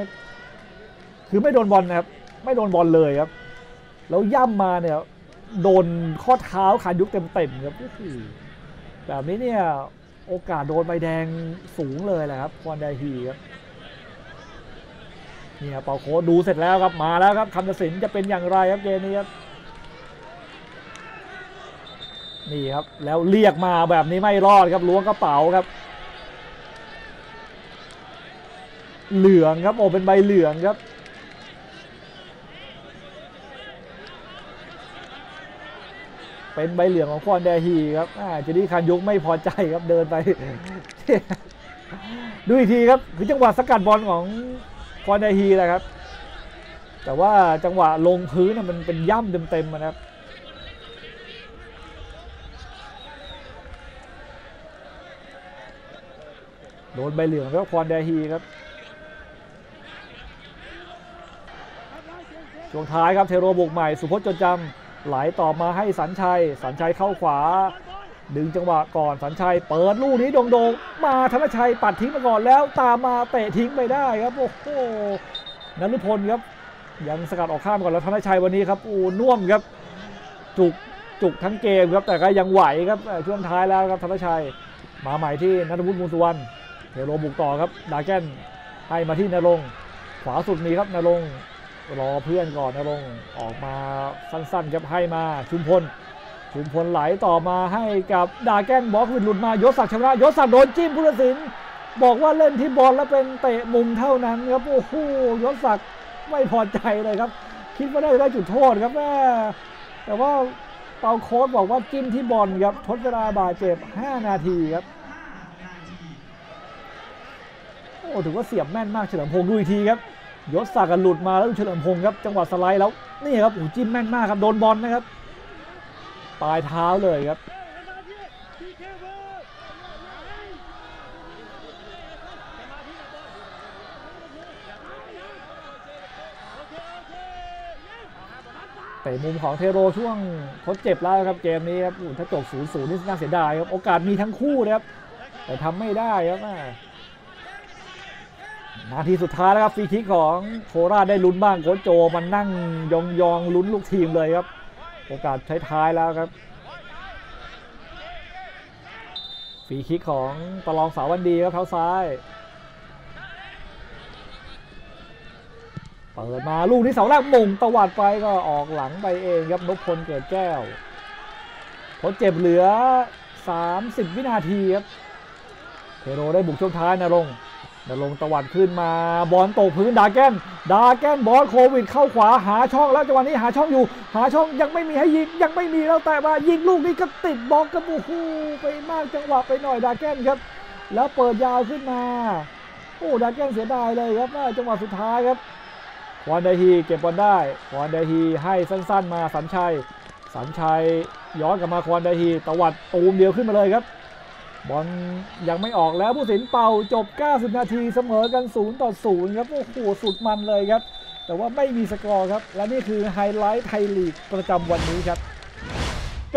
[SPEAKER 3] คือไม่โดนบอลนะครับ ไม่โดนบอลเลยครับ แล้วย่ำมาเนี่ยโดนข้อเท้าขายุกเต็มๆครับแบบนี้เนี่ยโอกาสโดนใบแดงสูงเลยแหละครับควันไดฮีครับเนี่ยเปาโคดูเสร็จแล้วครับมาแล้วครับคำตัดสินจะเป็นอย่างไรครับเกมนี้ครับ นี่ครับแล้วเรียกมาแบบนี้ไม่รอดครับล้วงกระเป๋าครับ เหลืองครับโอ้เป็นใบเหลืองครับเป็นใบเหลืองของควอนแดฮีครับเจดี้คันยุกไม่พอใจครับเดินไป ดูอีกทีครับคือจังหวะสกัดบอลของควอนแดฮีแหละครับ แต่ว่าจังหวะลงพื้นน่ะมันเป็นย่ำเต็มๆนะครับ โดนใบเหลืองแล้วควอนแดฮีครับช่วงท้ายครับเทโรบุกใหม่สุพจน์จดจำไหลต่อมาให้สัญชัย สัญชัยเข้าขวา ดึงจังหวะก่อนสัญชัย เปิดลูกนี้โด่งๆมาธนชัยปัดทิ้งมาก่อนแล้ว ตามมาเตะทิ้งไปได้ครับโอ้โหนันทพลครับ ยังสกัดออกข้ามก่อนแล้วธนชัยวันนี้ครับอ้น่วมครับ จุกจุกทั้งเกมครับแต่ก็ยังไหวครับช่วงท้ายแล้วครับธนชัยมาใหม่ที่นัทวุฒิมูลสุวรรณ เทโรบุกต่อครับดาแกนให้มาที่นรงขวาสุดมีครับนรงรอเพื่อนก่อนนรงออกมาสั้นๆครับให้มาชุมพลชชุมพลไหลต่อมาให้กับดาแกนบล็อกวินหลุดมายศศักดิ์ชนะยศศักดิ์โดนจิ้มผู้ตัดสิน บอกว่าเล่นที่บอลแล้วเป็นเตะมุมเท่านั้นครับโอ้โหยศศักดิ์ไม่พอใจเลยครับ คิดว่าได้ได้จุดโทษครับแม่แต่ว่าเปาโค้ดบอกว่าจิ้มที่บอลครับทดเวลาบาดเจ็บ 5 นาทีครับ
[SPEAKER 6] 5 นาที
[SPEAKER 3] โอ้ถือว่าเสียบแม่นมากเฉลิมพงศ์ดูอีกทีครับยศศักดิ์หลุดมาแล้วเฉลิมพงศ์ครับจังหวะสไลด์แล้วนี่ครับโอ้จิ้มแม่นมากครับโดนบอลนะครับปลายเท้าเลยครับเตะมุมของเทโรช่วงทดเจ็บแล้วครับเกมนี้ครับถ้าจบ0 0นี่น่าเสียดายครับโอกาสมีทั้งคู่นะครับแต่ทำไม่ได้ครับแม่ นาทีสุดท้ายแล้วครับฟรีคิกของโคราชได้ลุ้นบ้างโค้ชโจมันนั่งยองยองๆลุ้นลูกทีมเลยครับ โอกาสใช้ท้ายแล้วครับฟรีคิกของประลองสาววันดีครับเท้าซ้ายเปิดมาลูกนี้เสาแรกมงตวัดไปก็ออกหลังไปเองครับนพพลเกิดแก้วทดเจ็บเหลือ 30 วินาทีครับเทโรได้บุกช่วงท้ายนะรง นรงค์ตวัดขึ้นมาบอลตกพื้นดาแกนดาแกนบอลโควิดเข้าขวาหาช่องแล้วจังหวะนี้หาช่องอยู่ หาช่องยังไม่มีให้ยิงยังไม่มีแล้วแต่มายิงลูกนี้ก็ติดบล็อกกระบูฮูไปมากจังหวะไปหน่อยดาแกนครับ แล้วเปิดยาวขึ้นมาโอ้ดราแกนเสียดายเลยครับจังหวะสุดท้ายครับควอนแดฮีเก็บบอลได้ควอนแดฮีให้สั้นๆมาสัญชัยสัญชัยย้อนกลับมาควอนแดฮีตวัดตูมเดียวขึ้นมาเลยครับ บอลยังไม่ออกแล้วผู้ตัดสินเป่าจบ 90 นาทีเสมอกัน0ต่อ0ครับโอ้โหสุดมันเลยครับ แต่ว่าไม่มีสกอร์ครับ และนี่คือไฮไลท์ไทยลีกประจำวันนี้ครับ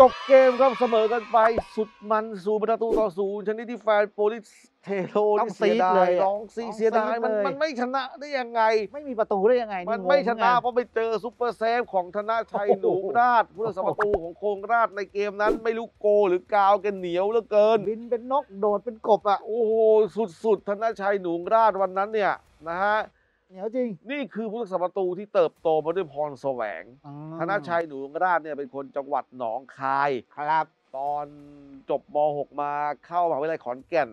[SPEAKER 1] จบเกมครับเสมอกันไปสุดมันสูประตูต่อศูนย์ชนิดที่แฟนโปลิสเทโร
[SPEAKER 2] ต้อ
[SPEAKER 1] นี่
[SPEAKER 2] ง
[SPEAKER 1] เสียดา
[SPEAKER 2] ซีดเลยยอะ
[SPEAKER 1] ร้องซี
[SPEAKER 2] ต้อง
[SPEAKER 1] เสียดาย
[SPEAKER 2] ซีด
[SPEAKER 1] มัน
[SPEAKER 2] เลย
[SPEAKER 1] มันไม่ชนะได้ยังไง
[SPEAKER 2] ไม่มีประตูได้ยังไง
[SPEAKER 1] มัน
[SPEAKER 2] งง
[SPEAKER 1] ไม่ชนะ
[SPEAKER 2] เห
[SPEAKER 1] เพ
[SPEAKER 2] มือกั
[SPEAKER 1] ราะไปเจอซุปเปอร์เซฟของธนาชัย
[SPEAKER 2] โอ้
[SPEAKER 1] หนู
[SPEAKER 2] โห
[SPEAKER 1] ราชผู้รักษาประตูของโคงราชในเกมนั้น ไม่รู้โกหรือกาวกันเหนียวเหลือเกิน
[SPEAKER 2] บินเป็นนกโดดเป็นกบอะ
[SPEAKER 1] โอ้โหสุดๆธนชัยหนูราชวันนั้นเนี่ยนะฮะ
[SPEAKER 2] เหนียวจริง
[SPEAKER 1] นี่คือผู้รักษาประตูที่เติบโตมาด้วยพรแสวง
[SPEAKER 2] อืม
[SPEAKER 1] ธนชัยหนูราชเนี่ยเป็นคนจังหวัดหนองคาย
[SPEAKER 2] ครับ
[SPEAKER 1] ตอนจบม .6 มาเข้ามหาวิทยาลัยขอนแก่น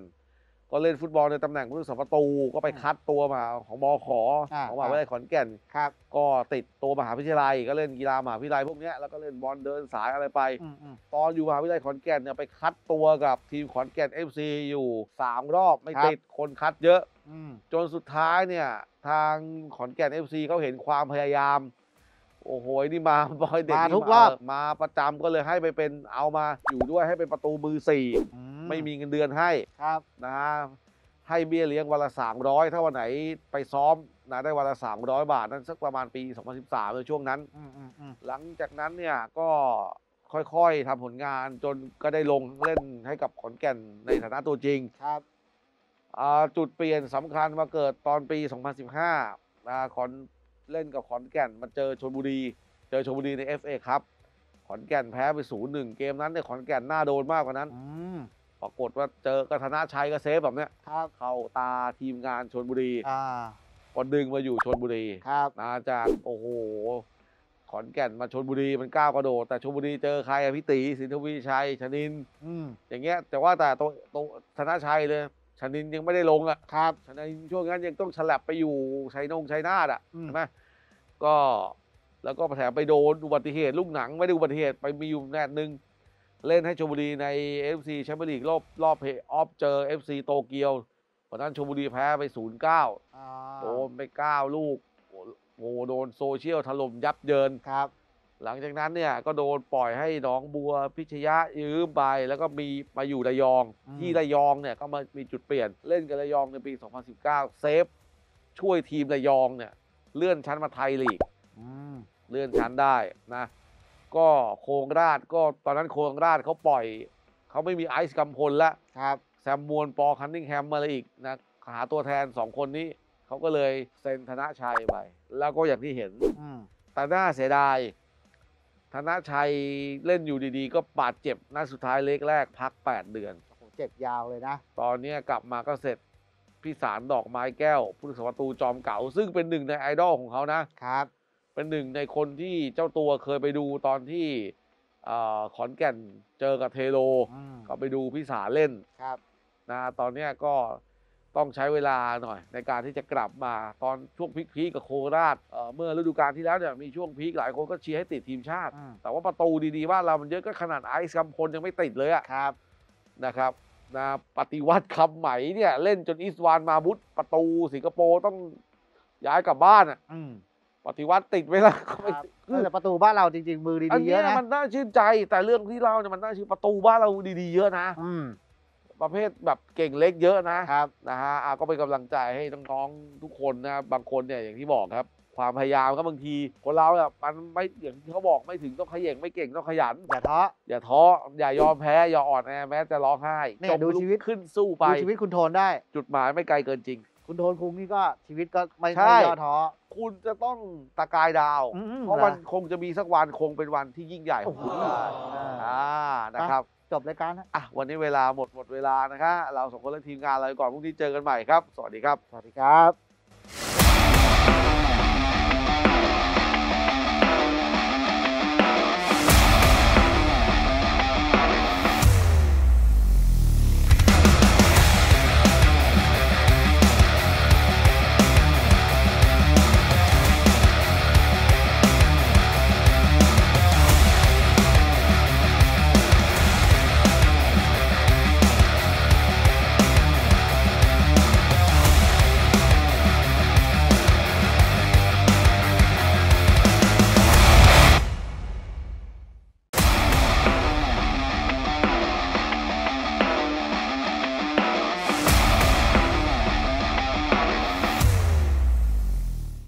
[SPEAKER 1] ก็เล่นฟุตบอลในตำแหน่งผู้รักษาประตูก็ไปคัดตัวมาของมข
[SPEAKER 2] อ่า
[SPEAKER 1] ของมหาวิทยาลัยขอนแก่น
[SPEAKER 2] ครับ
[SPEAKER 1] ก็ติดตัวมหาวิทยาลัย ก็เล่นกีฬามหาวิทยาลัยพวกเนี้ยแล้วก็เล่นบอลเดินสายอะไรไป
[SPEAKER 2] อืมอืม
[SPEAKER 1] ตอนอยู่มหาวิทยาลัยขอนแก่นเนี่ยไปคัดตัวกับทีมขอนแก่น FC อยู่ 3 รอบไม่
[SPEAKER 2] ครับ
[SPEAKER 1] ติดคนคัดเยอะ
[SPEAKER 2] อืม
[SPEAKER 1] จนสุดท้ายเนี่ย ทางขอนแก่น FC เขาเห็นความพยายาม โอ้โหนี่มาบอยเด็ก
[SPEAKER 2] มา
[SPEAKER 1] นี่
[SPEAKER 2] ทุกรอบ
[SPEAKER 1] มาประจำก็เลยให้ไปเป็นเอามาอยู่ด้วยให้เป็นประตูมือสี่
[SPEAKER 2] อื
[SPEAKER 1] ไม่มีเงินเดือนให้
[SPEAKER 2] ครับ
[SPEAKER 1] นะฮะให้เบี้ยเลี้ยงวันละ 300 ถ้าวันไหนไปซ้อมนะได้วันละ 300 บาท นั่นสักประมาณปี 2013ในช่วงนั้น
[SPEAKER 2] อืมอืมอืม
[SPEAKER 1] หลังจากนั้นเนี่ยก็ค่อยๆทำผลงานจนก็ได้ลงเล่นให้กับขอนแก่นในฐานะตัวจริง
[SPEAKER 2] ครับ
[SPEAKER 1] อ่า จุดเปลี่ยนสำคัญมาเกิดตอนปี 2015นะขอนเล่นกับขอนแก่นมาเจอชลบุรี เจอชลบุรีใน FA ครับ ขอนแก่นแพ้ไป0-1เกมนั้นเนี่ยขอนแก่นน่าโดนมากกว่านั้น
[SPEAKER 2] อืม
[SPEAKER 1] ปรากฏว่าเจอกธนาชัยก็เซฟแบบเนี้ย
[SPEAKER 2] ครับ
[SPEAKER 1] เข้าตาทีมงานชลบุรี
[SPEAKER 2] อ่า
[SPEAKER 1] ก็ดึงมาอยู่ชลบุรี
[SPEAKER 2] ครับ
[SPEAKER 1] นะจากโอ้โหขอนแก่นมาชลบุรีมันก้าวกระโดด แต่ชลบุรีเจอใครอะพี่ตีสินทวีชัยชนิน
[SPEAKER 2] อืม
[SPEAKER 1] อย่างเงี้ยแต่ว่าแต่ตัวตัวธนชัยเลย ชนินยังไม่ได้ลงอะ
[SPEAKER 2] ครับ
[SPEAKER 1] ชนินช่วงนั้นยังต้องสลับไปอยู่ชัยนงชัยนาทอะ
[SPEAKER 2] อืม
[SPEAKER 1] ใช่ไหมก็แล้วก็แถมไปโดนอุบัติเหตุลูกหนังไม่ได้อุบัติเหตุไปมีอยู่แมตช์หนึ่งเล่นให้ชลบุรีใน FC แชมเปี้ยนลีกรอบรอบเพลย์ออฟเจอ FC โตเกียววันนั้นชลบุรีแพ้ไป 0-9
[SPEAKER 2] อ่า
[SPEAKER 1] โดนไป 9 ลูกโอ้โหโดนโซเชียลถล่มยับเยิน
[SPEAKER 2] ครับ
[SPEAKER 1] หลังจากนั้นเนี่ยก็โดนปล่อยให้หน้องบัวพิชยะยืมไปแล้วก็มีมาอยู่ระยอง
[SPEAKER 2] อืม
[SPEAKER 1] ที่ระยองเนี่ยก็มามีจุดเปลี่ยนเล่นกับระยองในปี 2019 เซฟ ช่วยทีมระยองเนี่ยเลื่อนชั้นมาไทยลีก
[SPEAKER 2] อืม
[SPEAKER 1] เลื่อนชั้นได้นะ ก็โครงราชก็ตอนนั้นโครงราชเขาปล่อย เขาไม่มีไอซ์กำพลละ
[SPEAKER 2] ครับ
[SPEAKER 1] แซมมวนปอคันนิงแฮมมาเลยอีกนะหาตัวแทน2คนนี้เขาก็เลยเซ็นธนชัยไปแล้วก็อย่างที่เห็น
[SPEAKER 2] อืม
[SPEAKER 1] แต่น่าเสียดาย ธนชัยเล่นอยู่ดีๆ ก็บาดเจ็บนัดสุดท้ายเล็กแรกพัก 8 เดือน
[SPEAKER 2] โอ้โหเจ็บยาวเลยนะ
[SPEAKER 1] ตอนเนี้ยกลับมาก็เสร็จพี่สารดอกไม้แก้วผู้รักษาประตูจอมเก่า ซึ่งเป็นหนึ่งในไอดอลของเขานะ
[SPEAKER 2] ครับ
[SPEAKER 1] เป็นหนึ่งในคนที่เจ้าตัวเคยไปดูตอนที่เอ่อขอนแก่นเจอกับเทโล
[SPEAKER 2] อืม
[SPEAKER 1] ก็ไปดูพี่สาเล่น
[SPEAKER 2] ครับ
[SPEAKER 1] นะตอนเนี้ยก็ ต้องใช้เวลาหน่อย ในการที่จะกลับมาตอนช่วงพีคๆกับโคราชเอ่อเมื่อฤดูกาลที่แล้วเนี่ยมีช่วงพีคหลายคนก็เชียร์ให้ติดทีมชาติ
[SPEAKER 2] อืม
[SPEAKER 1] แต่ว่าประตูดีๆบ้านเรามันเยอะก็ขนาดไอซ์คำพลยังไม่ติดเลยอะ
[SPEAKER 2] ครับ
[SPEAKER 1] นะครับนะปฏิวัติคำไหมเนี่ยเล่นจนอิสวานมาบุตประตูสิงคโปร์ต้องย้ายกลับบ้านอะ
[SPEAKER 2] อืม
[SPEAKER 1] ปฏิวัติติดไหมล่ะก็ไม่
[SPEAKER 2] ครับ
[SPEAKER 1] ติด
[SPEAKER 2] เออแต่ประตูบ้านเราจริง ๆ มือ
[SPEAKER 1] อัน
[SPEAKER 2] ดีๆเย
[SPEAKER 1] เนี้ย
[SPEAKER 2] อะนะ
[SPEAKER 1] มันน่าชื่นใจแต่เรื่องที่เล่าเนี่ยมันน่าชื่นประตูบ้านเราดีๆเยอะนะ
[SPEAKER 2] อืม
[SPEAKER 1] ประเภทแบบเก่งเล็กเยอะนะครับนะฮะอะก็เป็นกำลังใจให้น้องๆทุกคนนะบางคนเนี่ยอย่างที่บอกครับ ความพยายามก็บางทีคนเราเนี่ยมันไม่อย่างที่เขาบอกไม่ถึงต้องขย่งไม่เก่งต้องขยัน
[SPEAKER 2] อย่าท้อ
[SPEAKER 1] อย่าท้ออย่ายอมแพ้อย่าอ่อนแอแม้จะร้องไห้
[SPEAKER 2] เนี่ย
[SPEAKER 1] จบ
[SPEAKER 2] ดู
[SPEAKER 1] ลุก
[SPEAKER 2] ชีวิต
[SPEAKER 1] ขึ้นสู้ไป
[SPEAKER 2] ดูชีวิตคุณโทนได้
[SPEAKER 1] จุดหมายไม่ไกลเกินจริง
[SPEAKER 2] คุณโทนคุงนี่ก็ชีวิตก็ไม่
[SPEAKER 1] ใช่
[SPEAKER 2] ไม่ย่อท้อ
[SPEAKER 1] คุณจะต้องตะกายดาว
[SPEAKER 2] อืม
[SPEAKER 1] เพราะมันคงจะมีสักวันคงเป็นวันที่ยิ่งใหญ่
[SPEAKER 2] โอ้โห
[SPEAKER 1] อ่านะครับ
[SPEAKER 2] จบรายการนะ
[SPEAKER 1] อะวันนี้เวลาหมดหมดเวลานะครับเราสองคนและทีมงานลาไปก่อนพรุ่งนี้เจอกันใหม่ครับ สวัสดีครับ
[SPEAKER 2] สวัสดีครับ